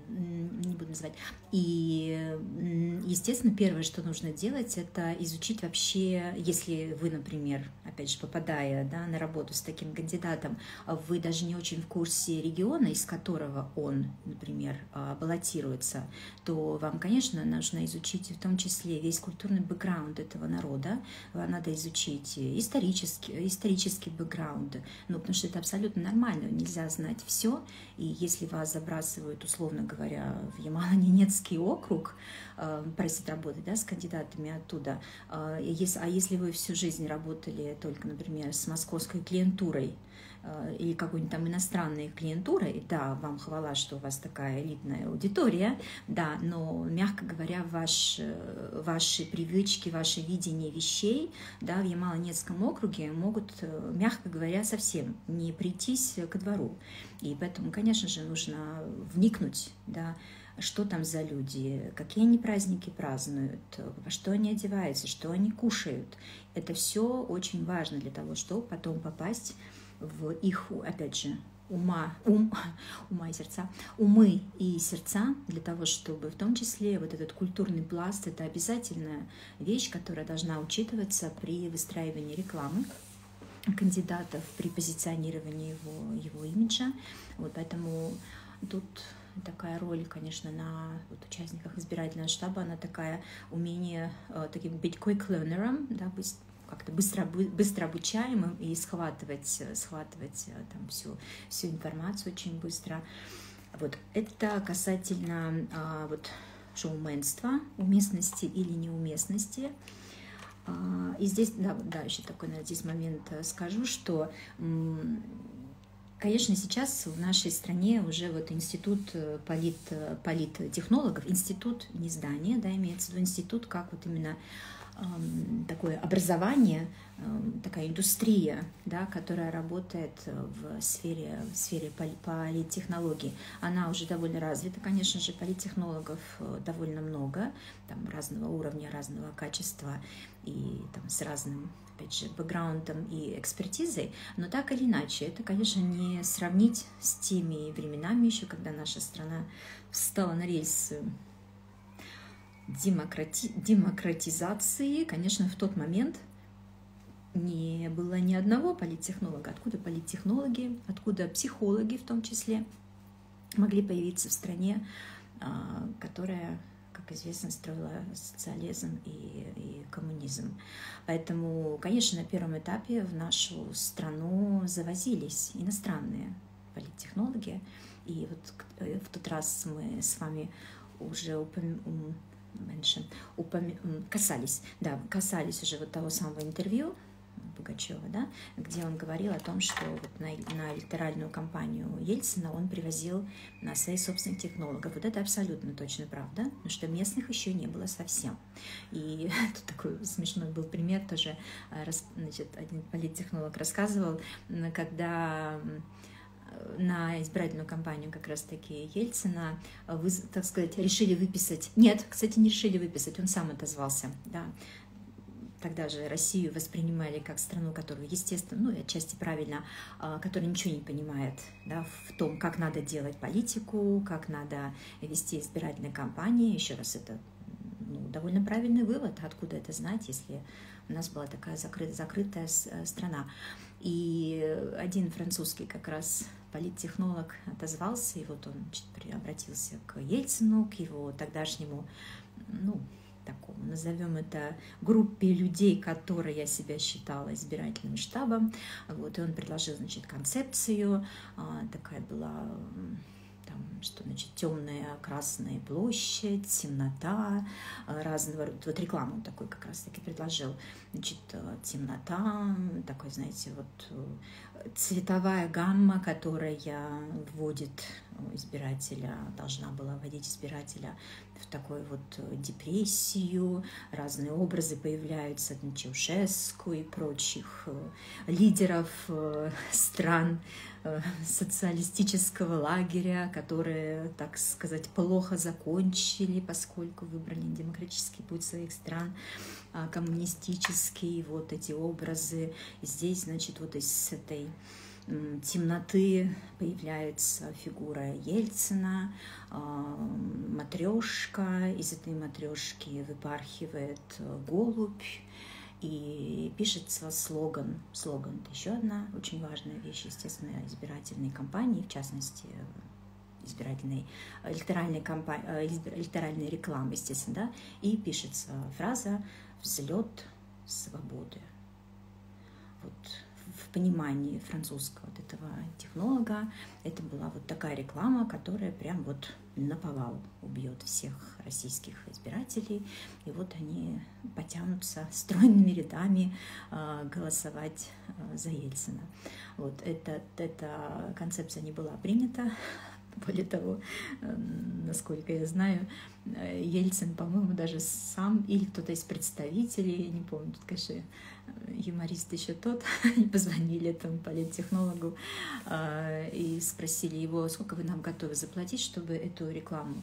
не буду называть. И, естественно, первое, что нужно делать, это изучить вообще, если вы, например, опять же, попадая да, на работу с таким кандидатом, вы даже не очень в курсе региона, из которого он, например, а, баллотируется, то вам, конечно, нужно изучить в том числе весь культурный бэкграунд этого народа. Вам надо изучить исторический, исторический бэкграунд, ну, потому что это абсолютно нормально, нельзя знать все, и если вас забрасывают, условно говоря, в *laughs* Ямало-Ненецкий округ, э, просят работать да, с кандидатами оттуда, э, а если вы всю жизнь работали только, например, с московской клиентурой, Э, или какой-нибудь там иностранной клиентурой, да, вам хвала, что у вас такая элитная аудитория, да, но, мягко говоря, ваш, ваши привычки, ваше видение вещей, да, в Ямало-Ненецком округе могут, мягко говоря, совсем не прийтись ко двору. И поэтому, конечно же, нужно вникнуть, да, что там за люди, какие они праздники празднуют, во что они одеваются, что они кушают. Это все очень важно для того, чтобы потом попасть в их, опять же, ума, ум, *laughs* ума и сердца, умы и сердца для того, чтобы в том числе вот этот культурный пласт – это обязательная вещь, которая должна учитываться при выстраивании рекламы кандидатов, при позиционировании его, его имиджа. Вот поэтому тут такая роль, конечно, на вот, участниках избирательного штаба, она такая умение э, таким быть quick learner, да, быть как-то быстро, быстро обучаемым и схватывать, схватывать э, там всю, всю информацию очень быстро. Вот это касательно а, вот шоуменства, уместности или неуместности. А, и здесь, да, да, еще такой на здесь момент э, скажу, что Конечно, сейчас в нашей стране уже вот институт э, полит, э, политтехнологов, институт, не здание, да, имеется в виду институт, как вот именно такое образование, такая индустрия, да, которая работает в сфере, в сфере политтехнологий. Она уже довольно развита, конечно же, политтехнологов э, довольно много, там разного уровня, разного качества и там, с разным опять же, бэкграундом и экспертизой, но так или иначе, это, конечно, не сравнить с теми временами еще, когда наша страна встала на рельсы демократи... демократизации, конечно, в тот момент не было ни одного политтехнолога. Откуда политтехнологи, откуда психологи в том числе могли появиться в стране, а, которая, как известно, строила социализм и, и коммунизм. Поэтому, конечно, на первом этапе в нашу страну завозились иностранные политтехнологи. И вот э, в тот раз мы с вами уже упомянули меньше касались, да, касались уже вот того самого интервью Пугачева, да, где он говорил о том, что вот на, на электоральную кампанию Ельцина он привозил на своих собственных технологов. Вот это абсолютно точно правда, потому что местных еще не было совсем. И *laughs* тут такой смешной был пример тоже, а, значит, один политтехнолог рассказывал, когда на избирательную кампанию как раз-таки Ельцина, вы, так сказать, решили выписать... Нет, кстати, не решили выписать, он сам отозвался, да. Тогда же Россию воспринимали как страну, которую, естественно, ну, отчасти правильно, а, которая ничего не понимает да, в том, как надо делать политику, как надо вести избирательные кампании. Еще раз, это ну, довольно правильный вывод, откуда это знать, если у нас была такая закрытая, закрытая страна. И один французский как раз политтехнолог отозвался, и вот он обратился к Ельцину, к его тогдашнему, ну, такому, назовем это, группе людей, которые я себя считала избирательным штабом. Вот, и он предложил, значит, концепцию, а, такая была там, что значит темная красная площадь, темнота, э, разного вот рекламу он такой как раз таки предложил, значит, э, темнота, такой, знаете, вот цветовая гамма, которая вводит избирателя, должна была вводить избирателя в такую вот депрессию, разные образы появляются, Чаушеску и прочих лидеров стран, Э, социалистического лагеря, которые, так сказать, плохо закончили, поскольку выбрали демократический путь своих стран, а коммунистический, вот эти образы. Здесь, значит, вот из этой темноты появляется фигура Ельцина, а, матрешка, из этой матрешки выпархивает голубь, и пишется слоган. Слоган – это еще одна очень важная вещь, естественно, избирательной кампании, в частности, избирательной, электоральной, кампании, э, электоральной рекламы, естественно, да, и пишется фраза «взлет свободы». Вот в понимании французского вот этого технолога это была вот такая реклама, которая прям вот наповал убьет всех российских избирателей, и вот они потянутся *laughs* стройными рядами э, голосовать э, за Ельцина. Вот это, эта концепция не была принята. *laughs* Более того, эм, насколько я знаю, э, Ельцин, по-моему, даже сам или кто-то из представителей, я не помню, тут, конечно, юморист еще тот, *laughs* они позвонили этому политтехнологу э, и спросили его, сколько вы нам готовы заплатить, чтобы эту рекламу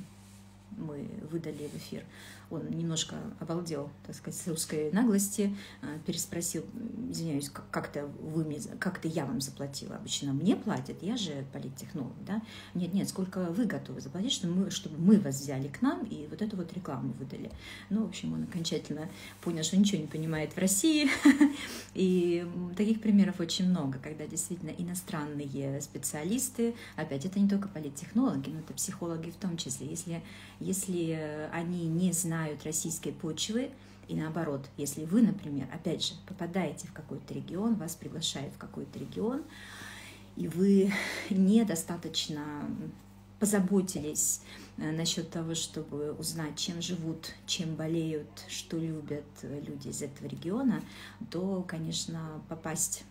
мы выдали в эфир он немножко обалдел, так сказать, с русской наглости, а, переспросил, извиняюсь, как-то вы мне, как-то я вам заплатила, обычно мне платят, я же политтехнолог, да? Нет, нет, сколько вы готовы заплатить, чтобы мы, чтобы мы вас взяли к нам и вот эту вот рекламу выдали. Ну, в общем, он окончательно понял, что ничего не понимает в России, *laughs* и таких примеров очень много, когда действительно иностранные специалисты, опять, это не только политтехнологи, но это психологи в том числе, если, если они не знают знают российской почвы, и наоборот, если вы, например, опять же, попадаете в какой-то регион, вас приглашают в какой-то регион, и вы недостаточно позаботились насчет того, чтобы узнать, чем живут, чем болеют, что любят люди из этого региона, то, конечно, попасть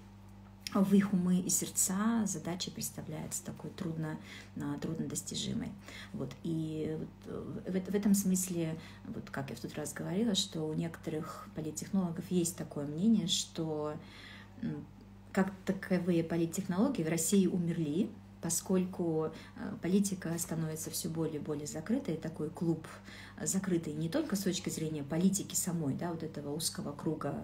в их умы и сердца задача представляется такой трудно, а, трудно достижимой. Вот. И в, в этом смысле, вот как я в тот раз говорила, что у некоторых политтехнологов есть такое мнение, что как таковые политтехнологии в России умерли, поскольку э, политика становится все более и более закрытой, такой клуб закрытый не только с точки зрения политики самой, да, вот этого узкого круга,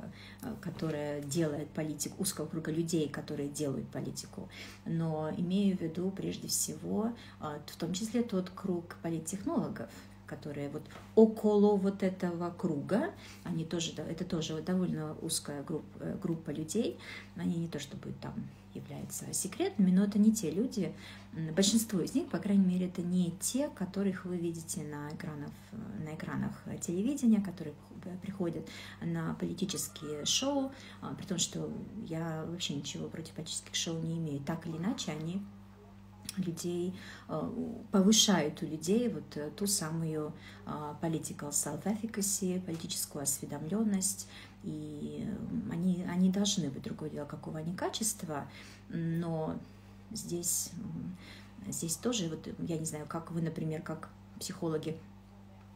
э, которая делает политику, узкого круга людей, которые делают политику, но имею в виду прежде всего э, в том числе тот круг политтехнологов, которые вот около вот этого круга, они тоже, это тоже довольно узкая группа, группа людей, они не то чтобы там являются секретными, но это не те люди, большинство из них, по крайней мере, это не те, которых вы видите на экранах, на экранах телевидения, которые приходят на политические шоу, а, при том, что я вообще ничего против политических шоу не имею. Так или иначе, они людей, повышают у людей вот ту самую а, political self-efficacy, политическую осведомленность, и они, они должны быть, другое дело, какого они качества, но здесь, здесь тоже, вот я не знаю, как вы, например, как психологи,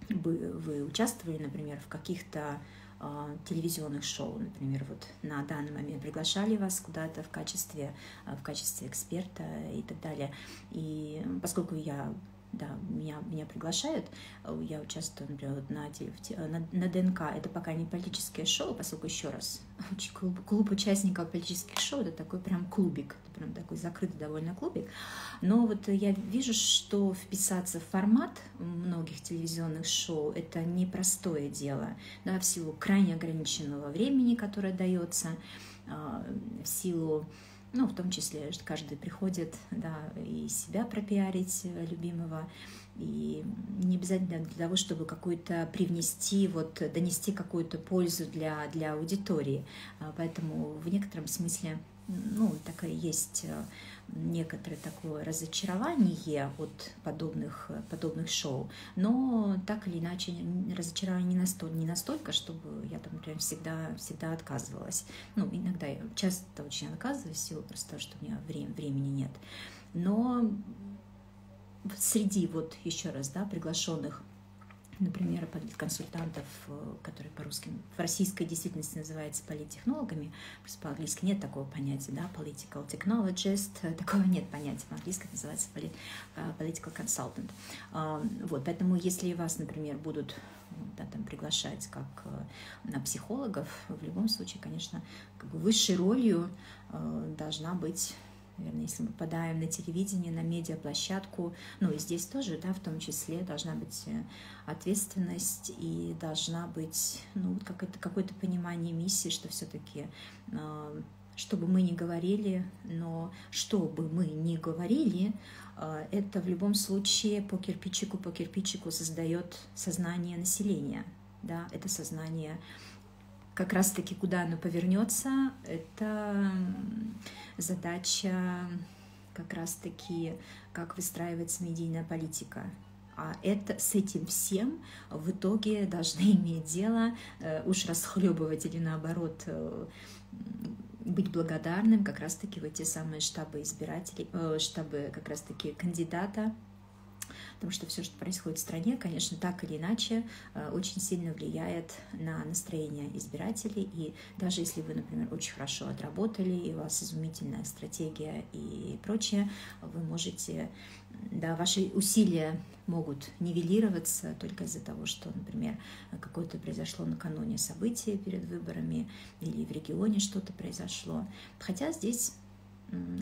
вы, вы участвовали, например, в каких-то э, телевизионных шоу, например, вот на данный момент приглашали вас куда-то в качестве, в качестве эксперта и так далее. И поскольку я да, меня, меня приглашают, э, я участвую, например, на, на, на ДНК, это пока не политическое шоу, поскольку еще раз, *laughs* клуб, клуб участников политических шоу, это такой прям клубик, это прям такой закрытый довольно клубик, но вот я вижу, что вписаться в формат многих телевизионных шоу, это непростое дело, да, в силу крайне ограниченного времени, которое дается, а, в силу ну, в том числе, что каждый приходит, да, и себя пропиарить любимого, и не обязательно для того, чтобы какую-то привнести, вот, донести какую-то пользу для, для аудитории. А, поэтому в некотором смысле, ну, такая есть э, некоторое такое разочарование от подобных, подобных шоу, но так или иначе разочарование не настолько, не настолько чтобы я там, например, всегда, всегда отказывалась. Ну, иногда я часто очень отказываюсь, силу просто того, что у меня время, времени нет. Но среди вот еще раз, да, приглашенных например, консультантов, э, которые по-русски в российской действительности называются политтехнологами, по-английски нет такого понятия, да, political technologist, э, такого нет понятия, по-английски это называется э, political consultant. Вот, поэтому если вас, например, будут да, там, приглашать как на психологов, в любом случае, конечно, как бы высшей ролью должна быть наверное, если мы попадаем на телевидение, на медиаплощадку, ну и здесь тоже, да, в том числе должна быть э, ответственность и должна быть, ну, какое-то какое понимание миссии, что все-таки э, что бы мы ни говорили, но что бы мы ни говорили, э, это в любом случае по кирпичику, по кирпичику создает сознание населения, да, это сознание как раз-таки куда оно повернется, это задача как раз-таки, как выстраивается медийная политика. А это с этим всем в итоге должны *laughs* иметь дело, э, уж расхлебывать или наоборот э, быть благодарным как раз-таки в эти самые штабы избирателей, э, штабы как раз-таки кандидата потому что все, что происходит в стране, конечно, так или иначе э, очень сильно влияет на настроение избирателей. И даже если вы, например, очень хорошо отработали, и у вас изумительная стратегия и прочее, вы можете, да, ваши усилия могут нивелироваться только из-за того, что, например, какое-то произошло накануне событие перед выборами или в регионе что-то произошло. Хотя здесь,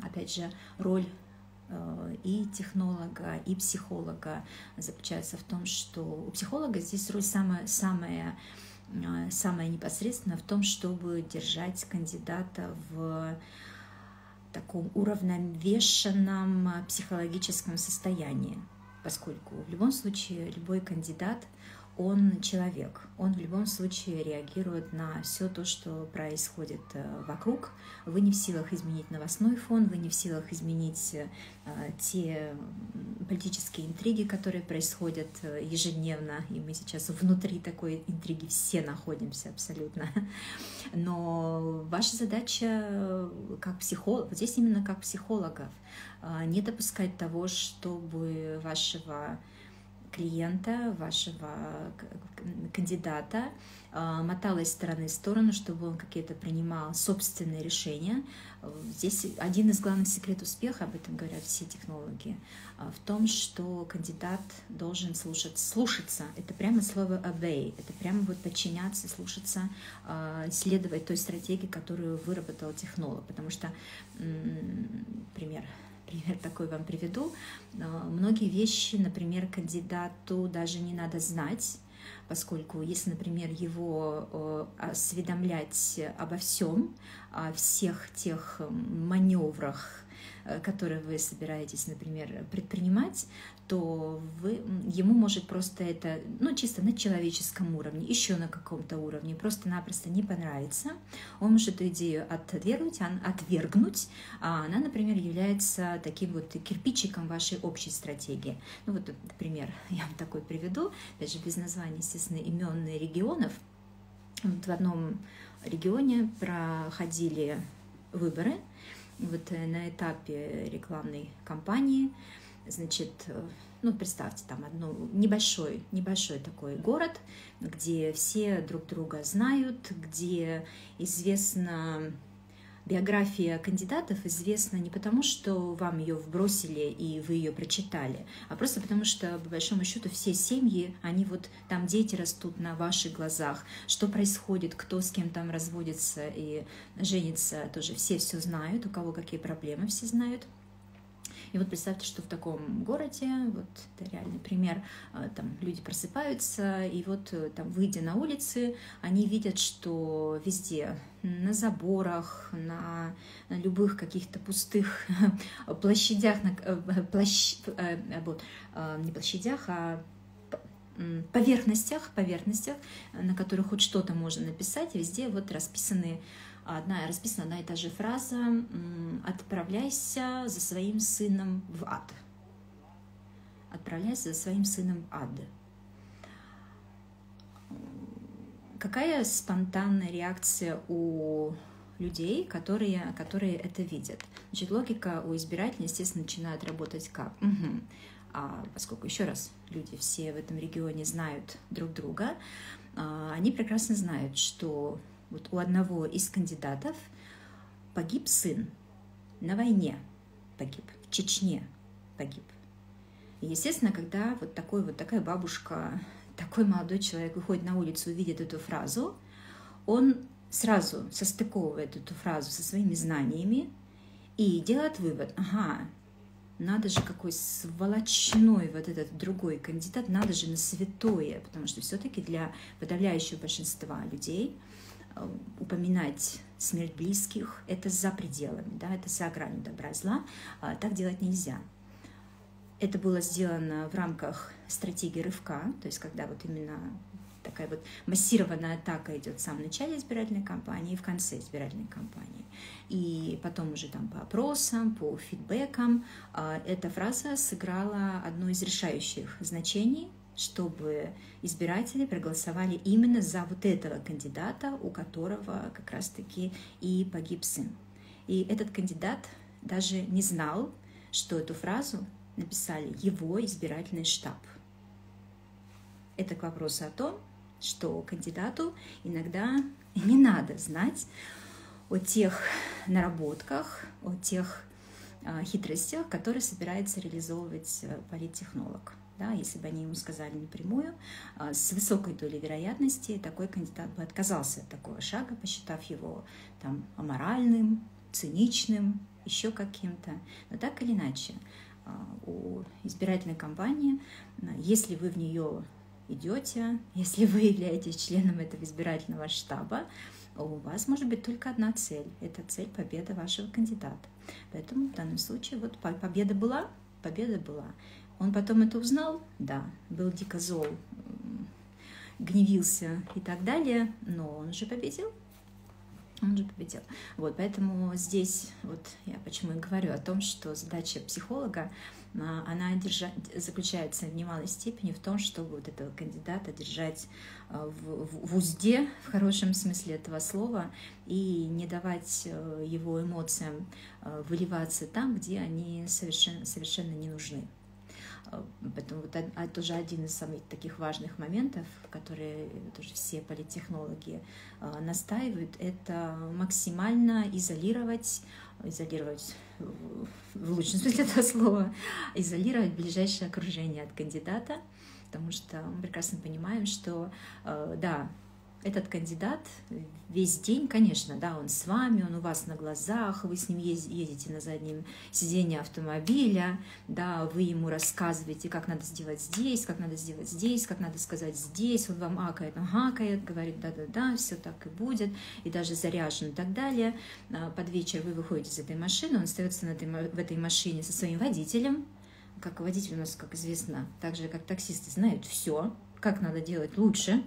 опять же, роль и технолога, и психолога заключается в том, что у психолога здесь роль самая, самая, э, самая непосредственная в том, чтобы держать кандидата в таком уравновешенном психологическом состоянии, поскольку в любом случае любой кандидат, он человек. Он в любом случае реагирует на все то, что происходит э, вокруг. Вы не в силах изменить новостной фон, вы не в силах изменить э, те политические интриги, которые происходят э, ежедневно. И мы сейчас внутри такой интриги все находимся абсолютно. Но ваша задача как психолог, вот здесь именно как психологов, не допускать того, чтобы вашего клиента, вашего кандидата а, моталась стороны в сторону, чтобы он какие-то принимал собственные решения. Здесь один из главных секретов успеха, об этом говорят все технологи, а, в том, что кандидат должен слушать, слушаться. Это прямо слово obey, это прямо вот подчиняться, слушаться, а, следовать той стратегии, которую выработал технолог. Потому что, пример, пример такой вам приведу. А, многие вещи, например, кандидату даже не надо знать, поскольку если, например, его э, осведомлять обо всем, о всех тех маневрах, Э, которые вы собираетесь, например, предпринимать, то вы, ему может просто это, ну, чисто на человеческом уровне, еще на каком-то уровне, просто-напросто не понравится. Он может эту идею отвергнуть, отвергнуть, а она, например, является таким вот кирпичиком вашей общей стратегии. Ну, вот, например, *laughs* я вам такой приведу, даже без названия, естественно, имен регионов. Вот в одном регионе проходили выборы, вот э, на этапе рекламной кампании, значит, э, ну, представьте, там одно, небольшой, небольшой такой город, где все друг друга знают, где известно биография кандидатов известна не потому, что вам ее вбросили и вы ее прочитали, а просто потому, что, по большому счету, все семьи, они вот там дети растут на ваших глазах, что происходит, кто с кем там разводится и женится, тоже все все знают, у кого какие проблемы, все знают. И вот представьте, что в таком городе, вот это реальный пример, а, там люди просыпаются, и вот э, там, выйдя на улицы, они видят, что везде на заборах, на, на любых каких-то пустых *laughs* площадях, на, э, площ, э, вот, не площадях, а поверхностях, поверхностях, на которых хоть что-то можно написать, везде вот расписаны одна, расписана одна и та же фраза «Отправляйся за своим сыном в ад». «Отправляйся за своим сыном в ад». Какая спонтанная реакция у людей, которые, которые это видят? Значит, логика у избирателей, естественно, начинает работать как? Угу. А поскольку, еще раз, люди все в этом регионе знают друг друга, а, они прекрасно знают, что вот у одного из кандидатов погиб сын на войне, погиб, в Чечне погиб. И, естественно, когда вот, такой, вот такая бабушка, такой молодой человек выходит на улицу и видит эту фразу, он сразу состыковывает эту фразу со своими знаниями и делает вывод, ага, надо же какой сволочной вот этот другой кандидат, надо же на святое, потому что все-таки для подавляющего большинства людей – упоминать смерть близких, это за пределами, да, это за гранью добра и зла, а так делать нельзя. Это было сделано в рамках стратегии рывка, то есть когда вот именно такая вот массированная атака идет в самом начале избирательной кампании и в конце избирательной кампании. И потом уже там по опросам, по фидбэкам а, эта фраза сыграла одно из решающих значений чтобы избиратели проголосовали именно за вот этого кандидата, у которого как раз-таки и погиб сын. И этот кандидат даже не знал, что эту фразу написали его избирательный штаб. Это к вопросу о том, что кандидату иногда не надо знать о тех наработках, о тех а, хитростях, которые собирается реализовывать э, политтехнолог да, если бы они ему сказали напрямую, а, с высокой долей вероятности такой кандидат бы отказался от такого шага, посчитав его там аморальным, циничным, еще каким-то. Но так или иначе, а, у избирательной кампании, а, если вы в нее идете, *laughs* если вы являетесь членом этого избирательного штаба, у вас может быть только одна цель. Это цель победы вашего кандидата. Поэтому в данном случае вот победа была, победа была. Он потом это узнал, да, был дико зол, гневился и так далее, но он же победил. Он же победил. Вот, поэтому здесь вот я почему и говорю о том, что задача психолога а, она держа, заключается в немалой степени в том, чтобы вот этого кандидата держать а, в, в, в узде, в хорошем смысле этого слова, и не давать э, его эмоциям э, выливаться там, где они совершенно, совершенно не нужны. Поэтому вот это тоже один из самых таких важных моментов, которые тоже все политтехнологи э, настаивают, это максимально изолировать, изолировать в лучшем смысле этого слова, изолировать ближайшее окружение от кандидата, потому что мы прекрасно понимаем, что э, да, этот кандидат весь день, конечно, да, он с вами, он у вас на глазах, вы с ним ездите на заднем сиденье автомобиля, да, вы ему рассказываете, как надо сделать здесь, как надо сделать здесь, как надо сказать здесь, он вам акает, он хакает, говорит, да-да-да, все так и будет, и даже заряжен и так далее. А под вечер вы выходите из этой машины, он остается на этой, в этой машине со своим водителем, как водитель у нас, как известно, так же, как таксисты, знают все, как надо делать лучше,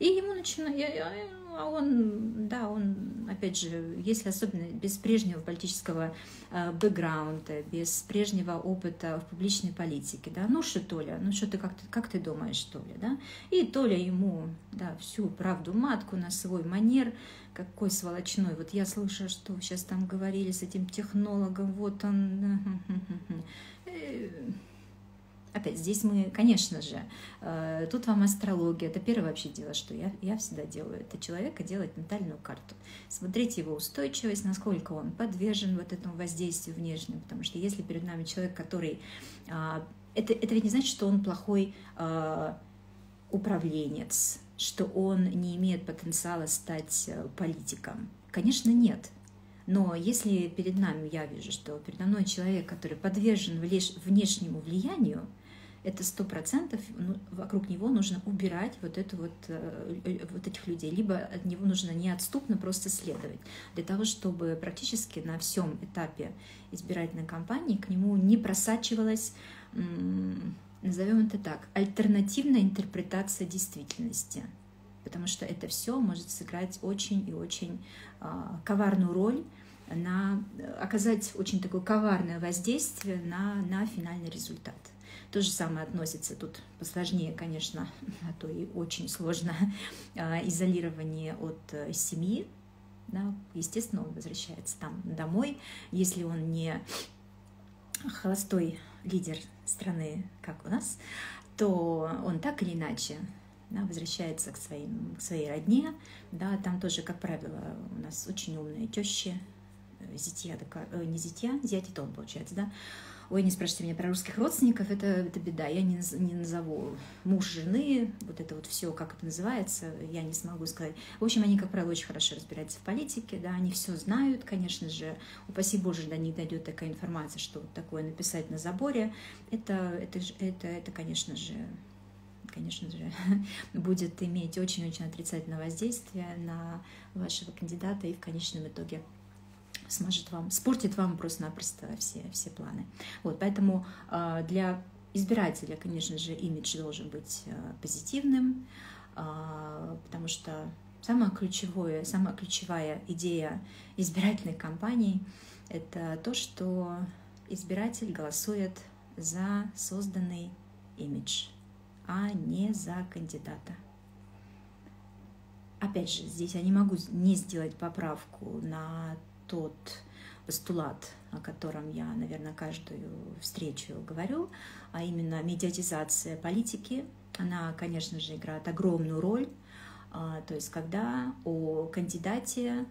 и ему начинает, а он, да, он, опять же, если особенно без прежнего политического э, бэкграунда, без прежнего опыта в публичной политике, да, ну что, Толя, ну что ты, как ты, как ты думаешь, Толя, да? И Толя ему, да, всю правду матку на свой манер, какой сволочной. Вот я слышала, что сейчас там говорили с этим технологом, вот он... *laughs* Э, Опять здесь мы, конечно же, э, тут вам астрология. Это первое вообще дело, что я, я всегда делаю. Это человека делать ментальную карту. Смотреть его устойчивость, насколько он подвержен вот этому воздействию внешнему. Потому что если перед нами человек, который... А, это, это ведь не значит, что он плохой а, управленец, что он не имеет потенциала стать э, политиком. Конечно, нет. Но если перед нами я вижу, что передо мной человек, который подвержен внешнему влиянию, это сто процентов ну, вокруг него нужно убирать вот, эту вот, э, э, вот этих людей, либо от него нужно неотступно просто следовать, для того, чтобы практически на всем этапе избирательной кампании к нему не просачивалась, назовем это так, альтернативная интерпретация действительности. Потому что это все может сыграть очень и очень а, коварную роль на оказать очень такое коварное воздействие на, на финальный результат. То же самое относится тут посложнее, конечно, *laughs* а то и очень сложно *laughs* а, изолирование от э, семьи. Да, естественно, он возвращается там домой, если он не холостой лидер страны, как у нас, то он так или иначе да, возвращается к, своим, к своей родне. Да, там тоже, как правило, у нас очень умные тещи, э, зятья, э, не зятья, зять и он, получается, да, Ой, не спрашивайте меня про русских родственников, это, это беда. Я не, не назову муж, жены, вот это вот все, как это называется, я не смогу сказать. В общем, они, как правило, очень хорошо разбираются в политике, да, они все знают, конечно же. Упаси Боже, до них дойдет такая информация, что вот такое написать на заборе. Это, это, это, это конечно же, конечно же, *laughs* будет иметь очень-очень отрицательное воздействие на вашего кандидата и в конечном итоге сможет вам, спортит вам просто-напросто все, все планы. Вот, поэтому а, для избирателя, конечно же, имидж должен быть а, позитивным, а, потому что самая ключевая, самая ключевая идея избирательной кампании – это то, что избиратель голосует за созданный имидж, а не за кандидата. Опять же, здесь я не могу не сделать поправку на тот постулат, о котором я, наверное, каждую встречу говорю, а именно медиатизация политики. Она, конечно же, играет огромную роль. А, то есть, когда о кандидате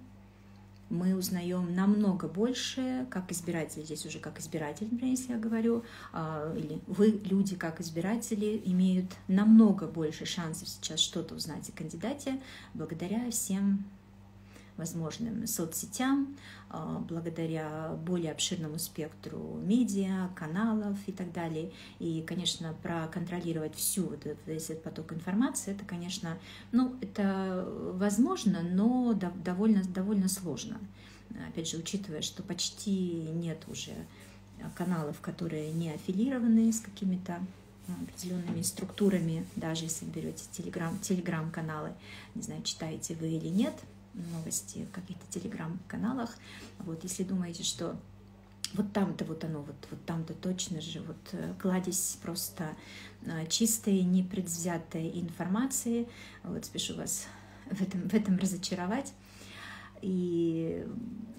мы узнаем намного больше, как избиратели, здесь уже как избиратель, например, если я говорю, а, или вы, люди, как избиратели, имеют намного больше шансов сейчас что-то узнать о кандидате благодаря всем возможным соцсетям, а, благодаря более обширному спектру медиа, каналов и так далее. И, конечно, проконтролировать всю вот весь этот поток информации, это, конечно, ну, это возможно, но довольно, довольно сложно. Опять же, учитывая, что почти нет уже каналов, которые не аффилированы с какими-то определенными структурами, даже если берете телеграм, телеграм-каналы, не знаю, читаете вы или нет новости в каких-то телеграм-каналах, вот, если думаете, что вот там-то вот оно, вот, вот там-то точно же, вот э, кладезь просто э, чистой, непредвзятой информации, вот спешу вас *laughs* в этом, в этом разочаровать. И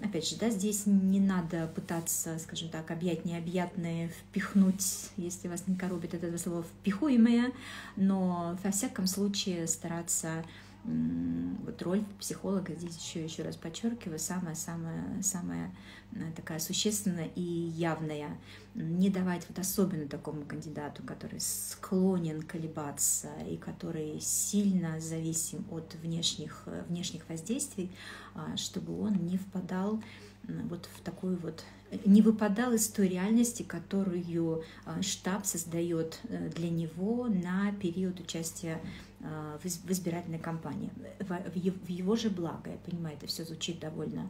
опять же, да, здесь не надо пытаться, скажем так, объять необъятное, впихнуть, если вас не коробит это слово впихуемое, но во всяком случае стараться вот роль психолога здесь еще еще раз подчеркиваю самая самая э, такая существенная и явная. Не давать вот особенно такому кандидату который склонен колебаться и который сильно зависим от внешних э, внешних воздействий а, чтобы он не впадал вот в такую вот не выпадал из той реальности, которую а, штаб создает э, для него на период участия в избирательной кампании. В его же благо, я понимаю, это все звучит довольно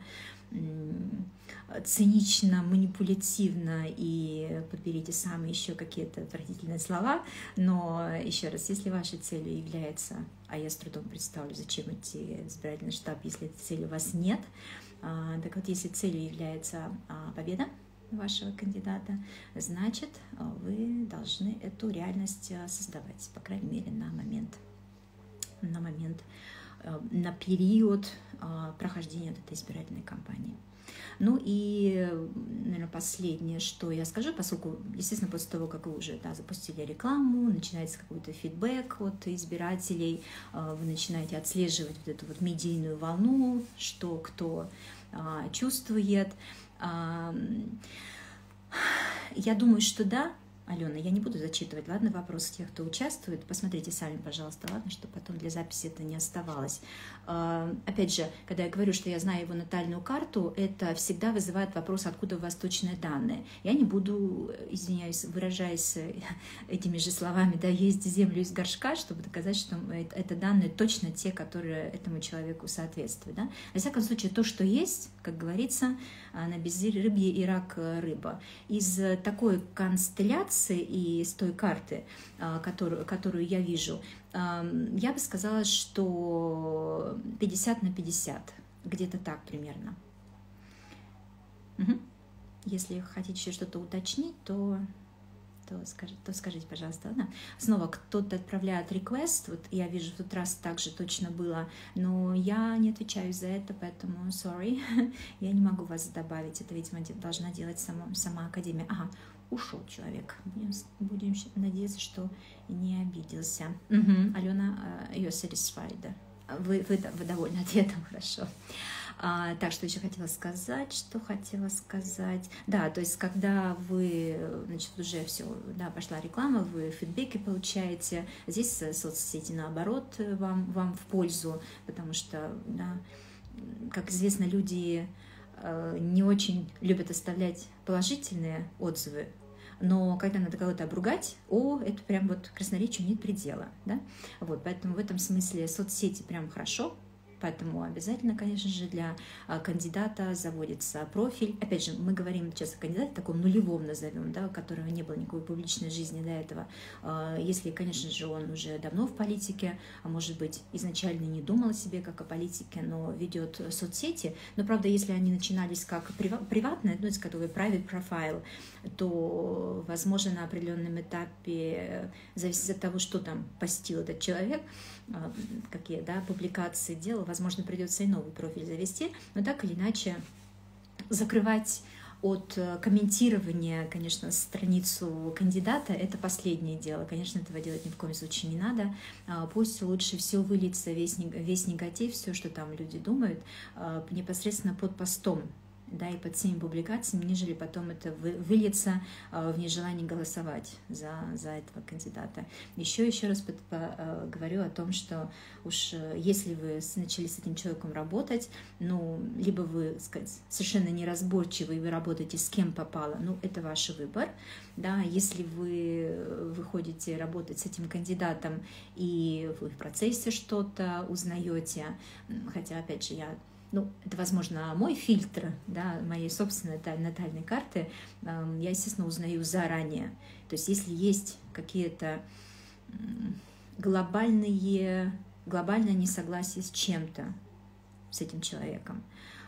цинично, манипулятивно и подберите сами еще какие-то отвратительные слова, но еще раз, если вашей целью является, а я с трудом представлю, зачем идти в избирательный штаб, если этой цели у вас нет, а, так вот, если целью является а, победа вашего кандидата, значит, вы должны эту реальность создавать, по крайней мере, на момент на момент, э, на период э, прохождения этой избирательной кампании. Ну и, наверное, последнее, что я скажу, поскольку, естественно, после того, как вы уже да, запустили рекламу, начинается какой-то фидбэк от избирателей, э, вы начинаете отслеживать вот эту вот медийную волну, что кто чувствует. Я думаю, что да, Алена, я не буду зачитывать, ладно, вопросы тех, кто участвует. Посмотрите сами, пожалуйста, ладно, чтобы потом для записи это не оставалось. А, опять же, когда я говорю, что я знаю его натальную карту, это всегда вызывает вопрос, откуда у вас точные данные. Я не буду, извиняюсь, выражаясь этими же словами, да, есть землю из горшка, чтобы доказать, что это данные точно те, которые этому человеку соответствуют. Да? Во всяком случае, то, что есть, как говорится, на безрыбье и рак рыба. Из такой констелляции информации и с той карты, а, которую, которую я вижу, я бы сказала, что 50 на 50, где-то так примерно. Угу. Если хотите еще что-то уточнить, то то, скажите, то скажите, пожалуйста. Ладно? Снова кто-то отправляет реквест, вот я вижу, в тот раз также точно было, но я не отвечаю за это, поэтому sorry, *laughs* я не могу вас добавить, это, видимо, должна делать сама, сама Академия. Ага, ушел человек. Будем, будем надеяться, что не обиделся. Угу. Алена, uh, you're satisfied. Вы, вы, вы довольны ответом, *laughs* хорошо. А, так, что еще хотела сказать, что хотела сказать. Да, то есть, когда вы, значит, уже все, да, пошла реклама, вы фидбэки получаете, здесь соцсети, наоборот, вам, вам в пользу, потому что, да, как известно, люди э, не очень любят оставлять положительные отзывы но когда надо кого-то обругать, о, это прям вот красноречию нет предела, да, вот, поэтому в этом смысле соцсети прям хорошо, Поэтому обязательно, конечно же, для а, кандидата заводится профиль. Опять же, мы говорим сейчас о кандидате таком нулевом назовем, да, у которого не было никакой публичной жизни до этого. А, если, конечно же, он уже давно в политике, а может быть, изначально не думал о себе как о политике, но ведет соцсети. Но, правда, если они начинались как приватные, ну, из которого private profile, то, возможно, на определенном этапе, зависит от того, что там постил этот человек, а, какие да, публикации делал, возможно, придется и новый профиль завести, но так или иначе закрывать от э, комментирования, конечно, страницу кандидата, это последнее дело. Конечно, этого делать ни в коем случае не надо. А, пусть лучше все выльется, весь, весь негатив, все, что там люди думают, а, непосредственно под постом да, и под всеми публикациями, нежели потом это выльется а, в нежелании голосовать за, за этого кандидата. Еще еще раз по, по, а, говорю о том, что уж э, если вы начали с этим человеком работать, ну, либо вы, сказать, совершенно неразборчивы, и вы работаете с кем попало, ну, это ваш выбор, да, если вы выходите работать с этим кандидатом, и вы в процессе что-то узнаете, хотя, опять же, я ну, это, возможно, мой фильтр, да, моей собственной натальной карты, я, естественно, узнаю заранее. То есть если есть какие-то глобальные, глобальное несогласие с чем-то, с этим человеком,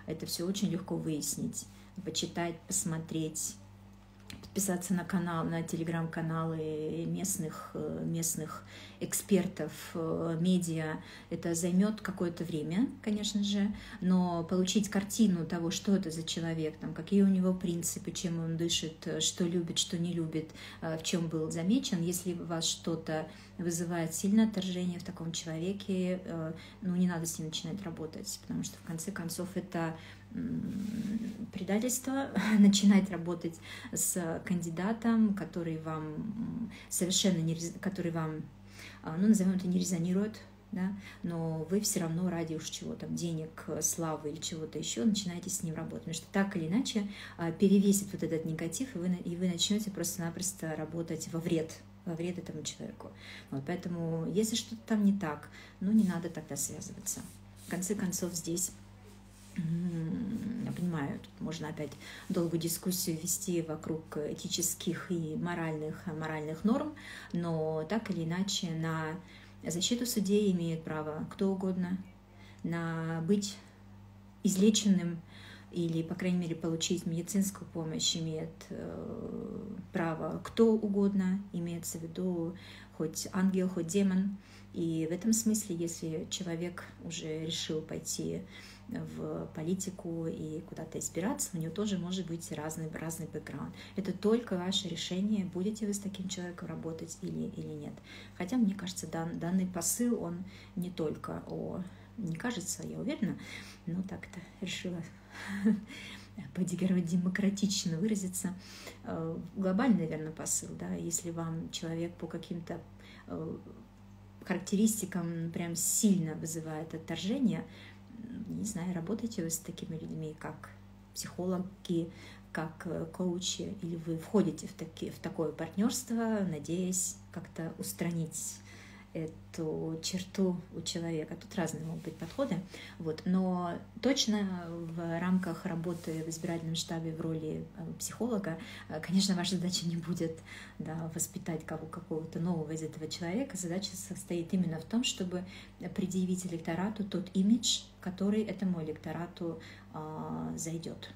это все очень легко выяснить, почитать, посмотреть, подписаться на канал, на телеграм-каналы местных, э, местных экспертов, э, медиа. Это займет какое-то время, конечно же, но получить картину того, что это за человек, там, какие у него принципы, чем он дышит, что любит, что не любит, э, в чем был замечен, если вас что-то вызывает сильное отторжение в таком человеке, ну, не надо с ним начинать работать, потому что, в конце концов, это предательство, *laughs* начинать работать с кандидатом, который вам совершенно не, который вам, а, ну, назовем это, не резонирует, да, но вы все равно ради уж чего там денег, славы или чего-то еще начинаете с ним работать, потому что так или иначе а, перевесит вот этот негатив, и вы, и вы начнете просто-напросто работать во вред во вред этому человеку. Вот, поэтому, если что-то там не так, ну, не надо тогда связываться. В конце концов, здесь я понимаю, тут можно опять долгую дискуссию вести вокруг этических и моральных, моральных норм, но так или иначе на защиту судей имеет право кто угодно, на быть излеченным или, по крайней мере, получить медицинскую помощь имеет э, право кто угодно, имеется в виду хоть ангел, хоть демон. И в этом смысле, если человек уже решил пойти в политику и куда-то избираться, у него тоже может быть разный, разный бэкграунд. Это только ваше решение, будете вы с таким человеком работать или, или нет. Хотя, мне кажется, дан, данный посыл, он не только о... Не кажется, я уверена, но так-то решила *laughs* демократично выразиться. Э, глобальный, наверное, посыл, да, если вам человек по каким-то э, характеристикам прям сильно вызывает отторжение, не знаю, работаете вы с такими людьми, как психологи, как э, коучи, или вы входите в, таки, в такое партнерство, надеясь как-то устранить эту черту у человека. Тут разные могут быть подходы. Вот. Но точно в рамках работы в избирательном штабе в роли э, психолога, э, конечно, ваша задача не будет да, воспитать кого какого-то нового из этого человека. Задача состоит именно в том, чтобы предъявить электорату тот имидж, который этому электорату э, зайдет.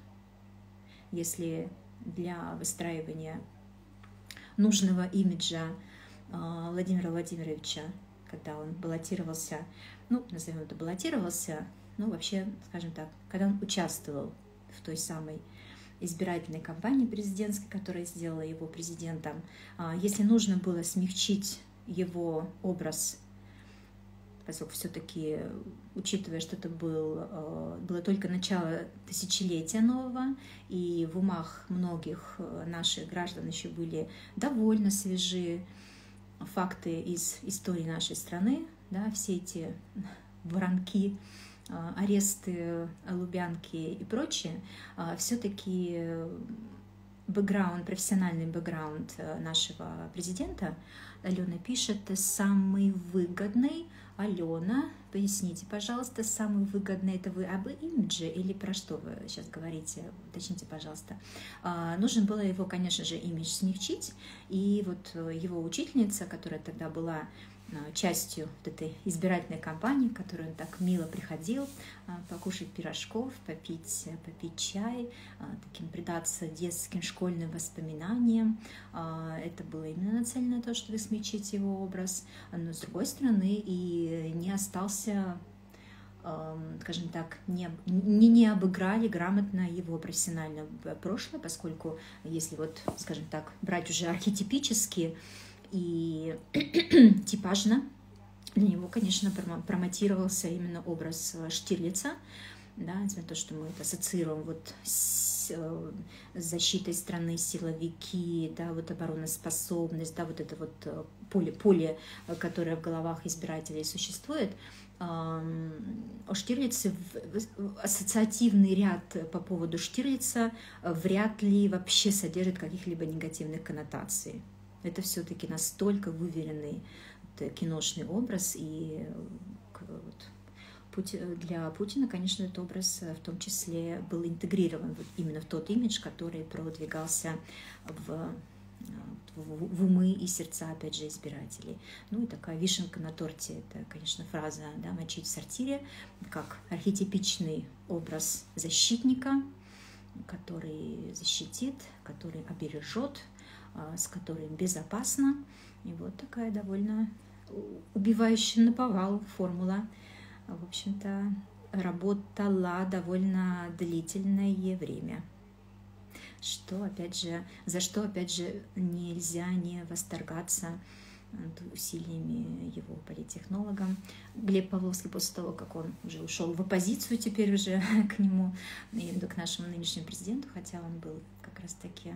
Если для выстраивания нужного имиджа Владимира Владимировича, когда он баллотировался, ну, назовем это баллотировался, ну, вообще, скажем так, когда он участвовал в той самой избирательной кампании президентской, которая сделала его президентом, а, если нужно было смягчить его образ, поскольку все-таки, учитывая, что это был, а, было только начало тысячелетия нового, и в умах многих наших граждан еще были довольно свежие факты из истории нашей страны, да, все эти воронки, а, аресты Лубянки и прочее, а, все-таки бэкграунд, профессиональный бэкграунд э, нашего президента, Алена пишет, самый выгодный Алена, поясните, пожалуйста, самый выгодный это вы об имидже или про что вы сейчас говорите? Уточните, пожалуйста. А, нужно было его, конечно же, имидж смягчить, и вот его учительница, которая тогда была Э, частью вот этой избирательной кампании, в которую он так мило приходил, э, покушать пирожков, попить, э, попить чай, таким предаться детским школьным воспоминаниям. Это было именно нацелено на то, чтобы смягчить его образ, но с другой стороны и не остался эм, скажем так, не, не, не обыграли грамотно его профессиональное прошлое, поскольку если вот, скажем так, брать уже архетипически, и *clears throat* типажно для него, конечно, промотировался именно образ э, Штирлица, да, несмотря на то, что мы это ассоциируем вот с, э, защитой страны, силовики, да, вот обороноспособность, да, вот это вот э, поле, поле, которое в головах избирателей существует, о Штирлице ассоциативный ряд по поводу Штирлица вряд ли вообще содержит каких-либо негативных коннотаций. Это все-таки настолько выверенный киношный образ, и вот, для Путина, конечно, этот образ в том числе был интегрирован именно в тот имидж, который продвигался в в умы и сердца, опять же, избирателей. Ну и такая вишенка на торте, это, конечно, фраза да, «мочить в сортире», как архетипичный образ защитника, который защитит, который обережет, с которым безопасно. И вот такая довольно убивающая наповал формула, в общем-то, работала довольно длительное время что, опять же, за что, опять же, нельзя не восторгаться усилиями его политтехнолога. Глеб Павловский после того, как он уже ушел в оппозицию теперь уже *laughs* к нему, и к нашему нынешнему президенту, хотя он был как раз-таки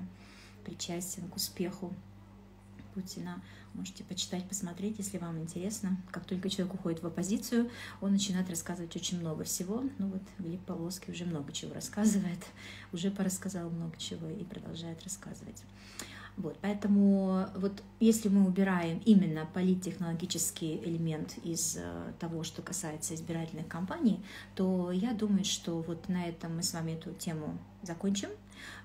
причастен к успеху Путина. Можете почитать, посмотреть, если вам интересно. Как только человек уходит в оппозицию, он начинает рассказывать очень много всего. Ну вот Глеб Полоский уже много чего рассказывает, *laughs* уже порассказал много чего и продолжает рассказывать. Вот, поэтому вот если мы убираем именно политтехнологический элемент из э, того, что касается избирательных кампаний, то я думаю, что вот на этом мы с вами эту тему закончим.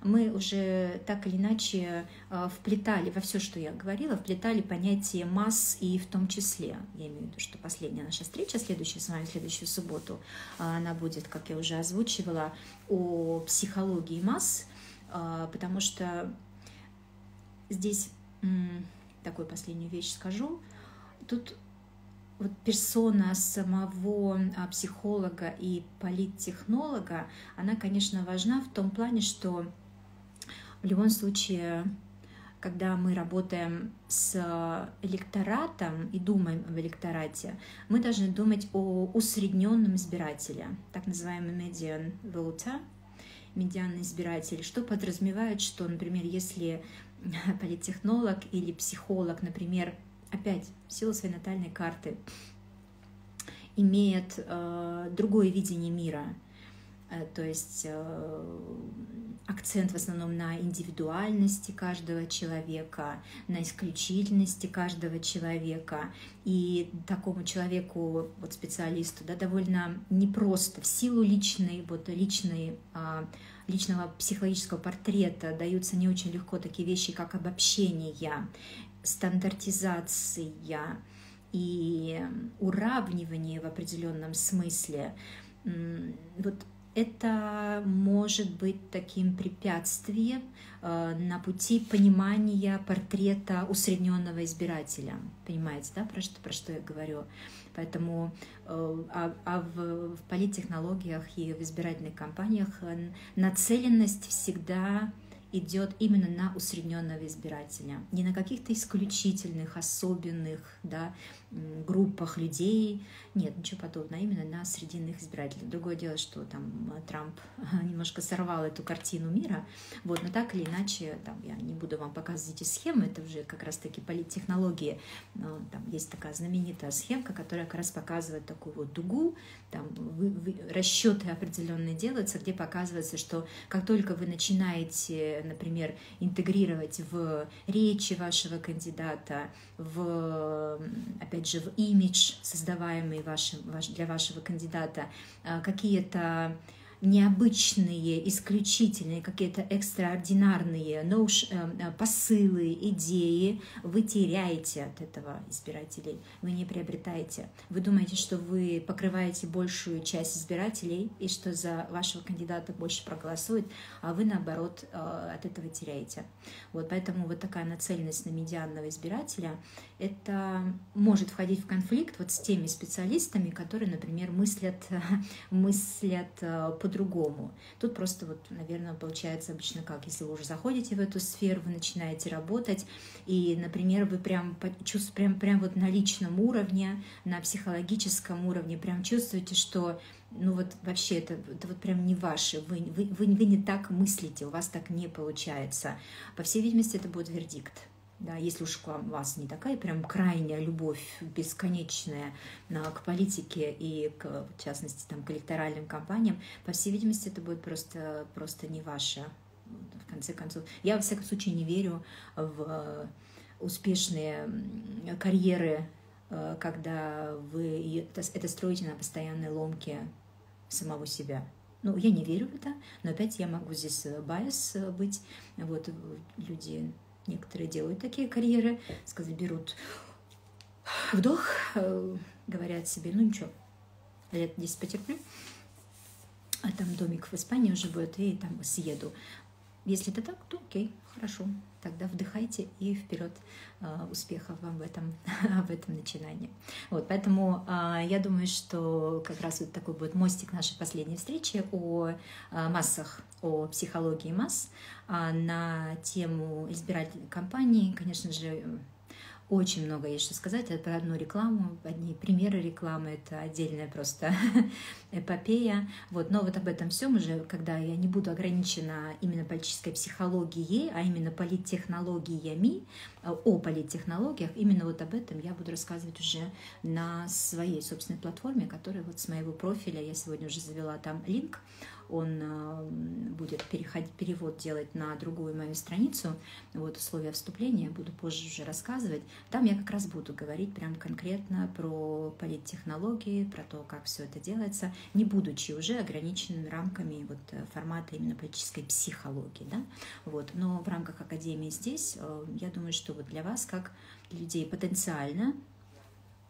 Мы уже так или иначе э, вплетали во все, что я говорила, вплетали понятие масс и в том числе, я имею в виду, что последняя наша встреча, следующая с вами, следующую субботу, э, она будет, как я уже озвучивала, о психологии масс, потому что здесь такую последнюю вещь скажу. Тут вот персона самого а, психолога и политтехнолога, она, конечно, важна в том плане, что в любом случае, когда мы работаем с электоратом и думаем об электорате, мы должны думать о усредненном избирателе, так называемый median voter, медианный избиратель, что подразумевает, что, например, если *laughs* политтехнолог или психолог, например, опять в силу своей натальной карты, имеет э, другое видение мира, э, то есть э, акцент в основном на индивидуальности каждого человека, на исключительности каждого человека. И такому человеку, вот специалисту, да, довольно непросто. В силу личной, вот личной э, личного психологического портрета даются не очень легко такие вещи, как обобщение, стандартизация и уравнивание в определенном смысле. Вот это может быть таким препятствием э, на пути понимания портрета усредненного избирателя. Понимаете, да, про что, про что я говорю? Поэтому э, а, а в, в политтехнологиях и в избирательных кампаниях э, нацеленность всегда идет именно на усредненного избирателя, не на каких-то исключительных, особенных да, группах людей. Нет, ничего подобного, именно на срединных избирателей. Другое дело, что там Трамп *laughs* немножко сорвал эту картину мира. Вот, но так или иначе, там, я не буду вам показывать эти схемы, это уже как раз-таки политтехнологии. Но, там есть такая знаменитая схемка, которая как раз показывает такую вот дугу, там вы, вы, расчеты определенные делаются, где показывается, что как только вы начинаете, например, интегрировать в речи вашего кандидата, в, опять же, в имидж, создаваемый вашим, ваш, для вашего кандидата, а, какие-то необычные, исключительные, какие-то экстраординарные ну, посылы, идеи, вы теряете от этого избирателей, вы не приобретаете. Вы думаете, что вы покрываете большую часть избирателей и что за вашего кандидата больше проголосует, а вы, наоборот, э, от этого теряете. Вот поэтому вот такая нацеленность на медианного избирателя, это может входить в конфликт вот с теми специалистами, которые, например, мыслят, *laughs* мыслят э, по по-другому. Тут просто вот, наверное, получается обычно как, если вы уже заходите в эту сферу, вы начинаете работать, и, например, вы прям чувствуете, прям, прям вот на личном уровне, на психологическом уровне, прям чувствуете, что ну вот вообще это, это вот прям не ваше, вы, вы, вы, вы не так мыслите, у вас так не получается. По всей видимости, это будет вердикт да, если уж вам, вас не такая прям крайняя любовь бесконечная к политике и, к, в частности, там, к электоральным кампаниям, по всей видимости, это будет просто, просто не ваше. В конце концов, я, во всяком случае, не верю в успешные карьеры э, когда вы это строите на постоянной ломке самого себя. Ну, я не верю в это, но опять я могу здесь байс быть. Вот люди, некоторые делают такие карьеры, сказать, берут вдох, говорят себе, ну ничего, лет 10 потерплю, а там домик в Испании уже будет, и там съеду. Если это так, то окей, хорошо. Тогда вдыхайте и вперед а, успехов вам в этом, *laughs* в этом начинании. Вот, поэтому а, я думаю, что как раз вот такой будет мостик нашей последней встречи о а, массах, о психологии масс на тему избирательной кампании. Конечно же, очень много есть что сказать. Это про одну рекламу, одни примеры рекламы, это отдельная просто *laughs* эпопея. Вот. Но вот об этом всем уже, когда я не буду ограничена именно политической психологией, а именно политтехнологиями, э, о политтехнологиях, именно вот об этом я буду рассказывать уже на своей собственной платформе, которая вот с моего профиля, я сегодня уже завела там линк, он э, будет переходить, перевод делать на другую мою страницу, вот условия вступления, буду позже уже рассказывать. Там я как раз буду говорить прям конкретно про политтехнологии, про то, как все это делается, не будучи уже ограниченными рамками вот э, формата именно политической психологии, да, вот. Но в рамках Академии здесь, э, я думаю, что вот для вас, как людей потенциально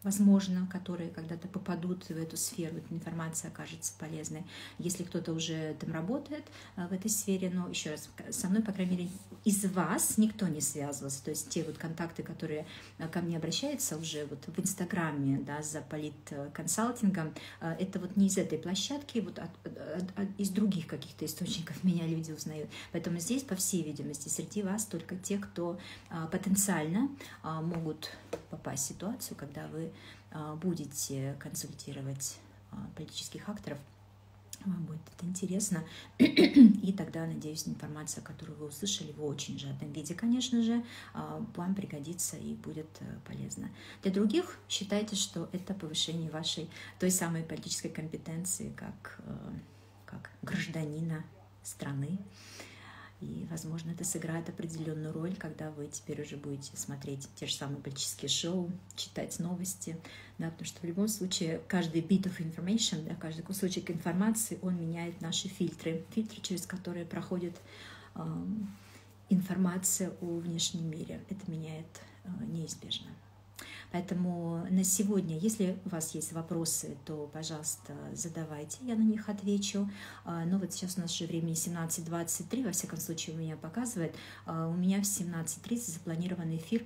возможно, которые когда-то попадут в эту сферу, эта информация окажется полезной. Если кто-то уже там работает а, в этой сфере, но еще раз, со мной, по крайней мере, из вас никто не связывался. То есть те вот контакты, которые а, ко мне обращаются уже вот в Инстаграме, да, за политконсалтингом, а, это вот не из этой площадки, вот от, от, от, из других каких-то источников меня люди узнают. Поэтому здесь, по всей видимости, среди вас только те, кто потенциально могут попасть в ситуацию, когда вы будете консультировать а, политических акторов, вам будет это интересно. *clears throat* И тогда, надеюсь, информация, которую вы услышали в очень сжатом виде, конечно же, а, вам пригодится и будет э, полезна. Для других считайте, что это повышение вашей той самой политической компетенции, как, э, как гражданина страны. И, возможно, это сыграет определенную роль, когда вы теперь уже будете смотреть те же самые политические шоу, читать новости, да, потому что в любом случае каждый bit of information, да, каждый кусочек информации, он меняет наши фильтры, фильтры, через которые проходит э, информация о внешнем мире. Это меняет э, неизбежно. Поэтому на сегодня, если у вас есть вопросы, то, пожалуйста, задавайте, я на них отвечу. А, но вот сейчас у нас же времени 17.23, во всяком случае у меня показывает. А, у меня в 17.30 запланирован эфир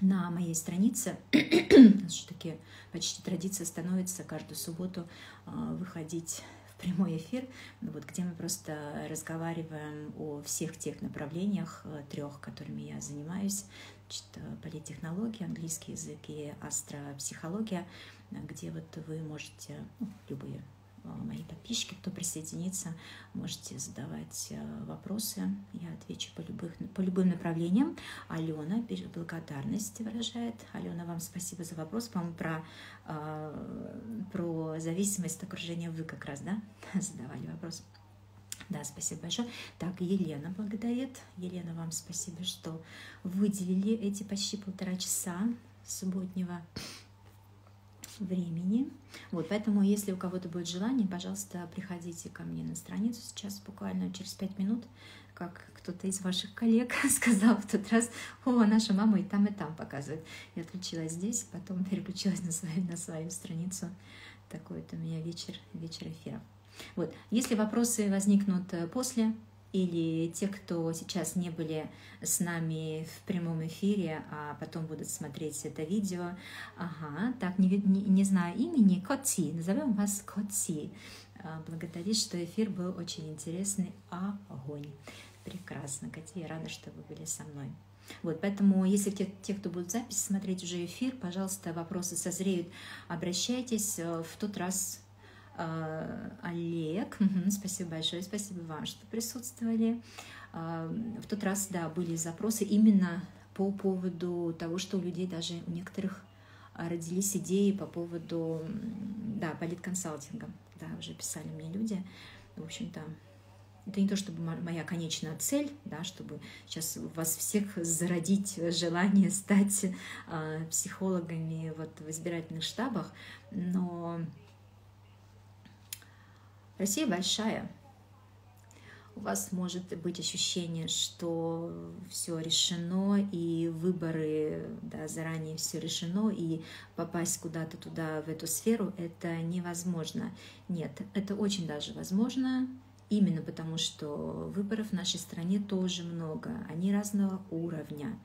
на моей странице. *clears throat* Все-таки почти традиция становится каждую субботу а, выходить в прямой эфир, вот, где мы просто разговариваем о всех тех направлениях трех, которыми я занимаюсь значит, политтехнология, английский язык и астропсихология, где вот вы можете, ну, любые а, мои подписчики, кто присоединится, можете задавать а, вопросы. Я отвечу по, любых, по любым направлениям. Алена благодарность выражает. Алена, вам спасибо за вопрос. По-моему, про, про зависимость от окружения вы как раз да, *laughs* задавали вопрос. Да, спасибо большое. Так, Елена благодарит. Елена, вам спасибо, что выделили эти почти полтора часа субботнего времени. Вот, поэтому, если у кого-то будет желание, пожалуйста, приходите ко мне на страницу сейчас, буквально через пять минут, как кто-то из ваших коллег *laughs* сказал в тот раз, о, наша мама и там, и там показывает. Я отключилась здесь, потом *laughs* переключилась на свою, на свою страницу. Такой вот у меня вечер, вечер эфира. Вот. Если вопросы возникнут э, после или те, кто сейчас не были с нами в прямом эфире, а потом будут смотреть это видео. Ага, так, не, не, не знаю имени, Коти, назовем вас Коти. А, благодарит, что эфир был очень интересный. Огонь. Прекрасно, Коти, я рада, что вы были со мной. Вот, поэтому, если те, те, кто будут запись смотреть уже эфир, пожалуйста, вопросы созреют, обращайтесь. Э, в тот раз Олег, спасибо большое, спасибо вам, что присутствовали. А, в тот раз, да, были запросы именно по поводу того, что у людей даже у некоторых родились идеи по поводу, да, политконсалтинга. Да, уже писали мне люди. В общем-то, это не то, чтобы моя конечная цель, да, чтобы сейчас вас всех зародить желание стать э, психологами вот, в избирательных штабах, но Россия большая, у вас может быть ощущение, что все решено, и выборы, да, заранее все решено, и попасть куда-то туда, в эту сферу, это невозможно. Нет, это очень даже возможно, именно потому что выборов в нашей стране тоже много, они разного уровня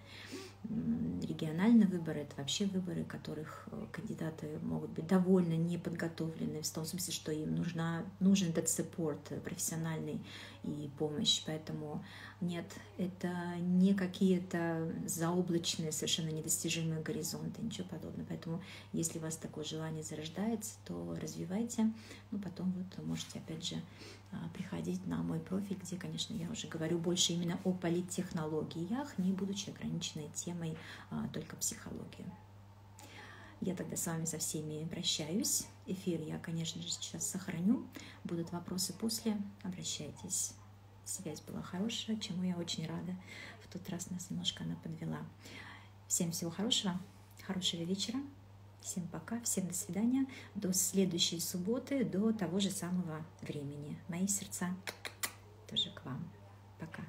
региональные выборы – это вообще выборы, которых э, кандидаты могут быть довольно неподготовлены, в том смысле, что им нужна, нужен этот саппорт э, профессиональный и помощь. Поэтому нет, это не какие-то заоблачные, совершенно недостижимые горизонты, ничего подобного. Поэтому если у вас такое желание зарождается, то развивайте. Ну, потом вот можете, опять же, а, приходить на мой профиль, где, конечно, я уже говорю больше именно о политтехнологиях, не будучи ограниченной темой а, только психологии. Я тогда с вами со всеми прощаюсь. Эфир я, конечно же, сейчас сохраню. Будут вопросы после. Обращайтесь. Связь была хорошая, чему я очень рада. В тот раз нас немножко она подвела. Всем всего хорошего, хорошего вечера. Всем пока, всем до свидания. До следующей субботы, до того же самого времени. Мои сердца тоже к вам. Пока.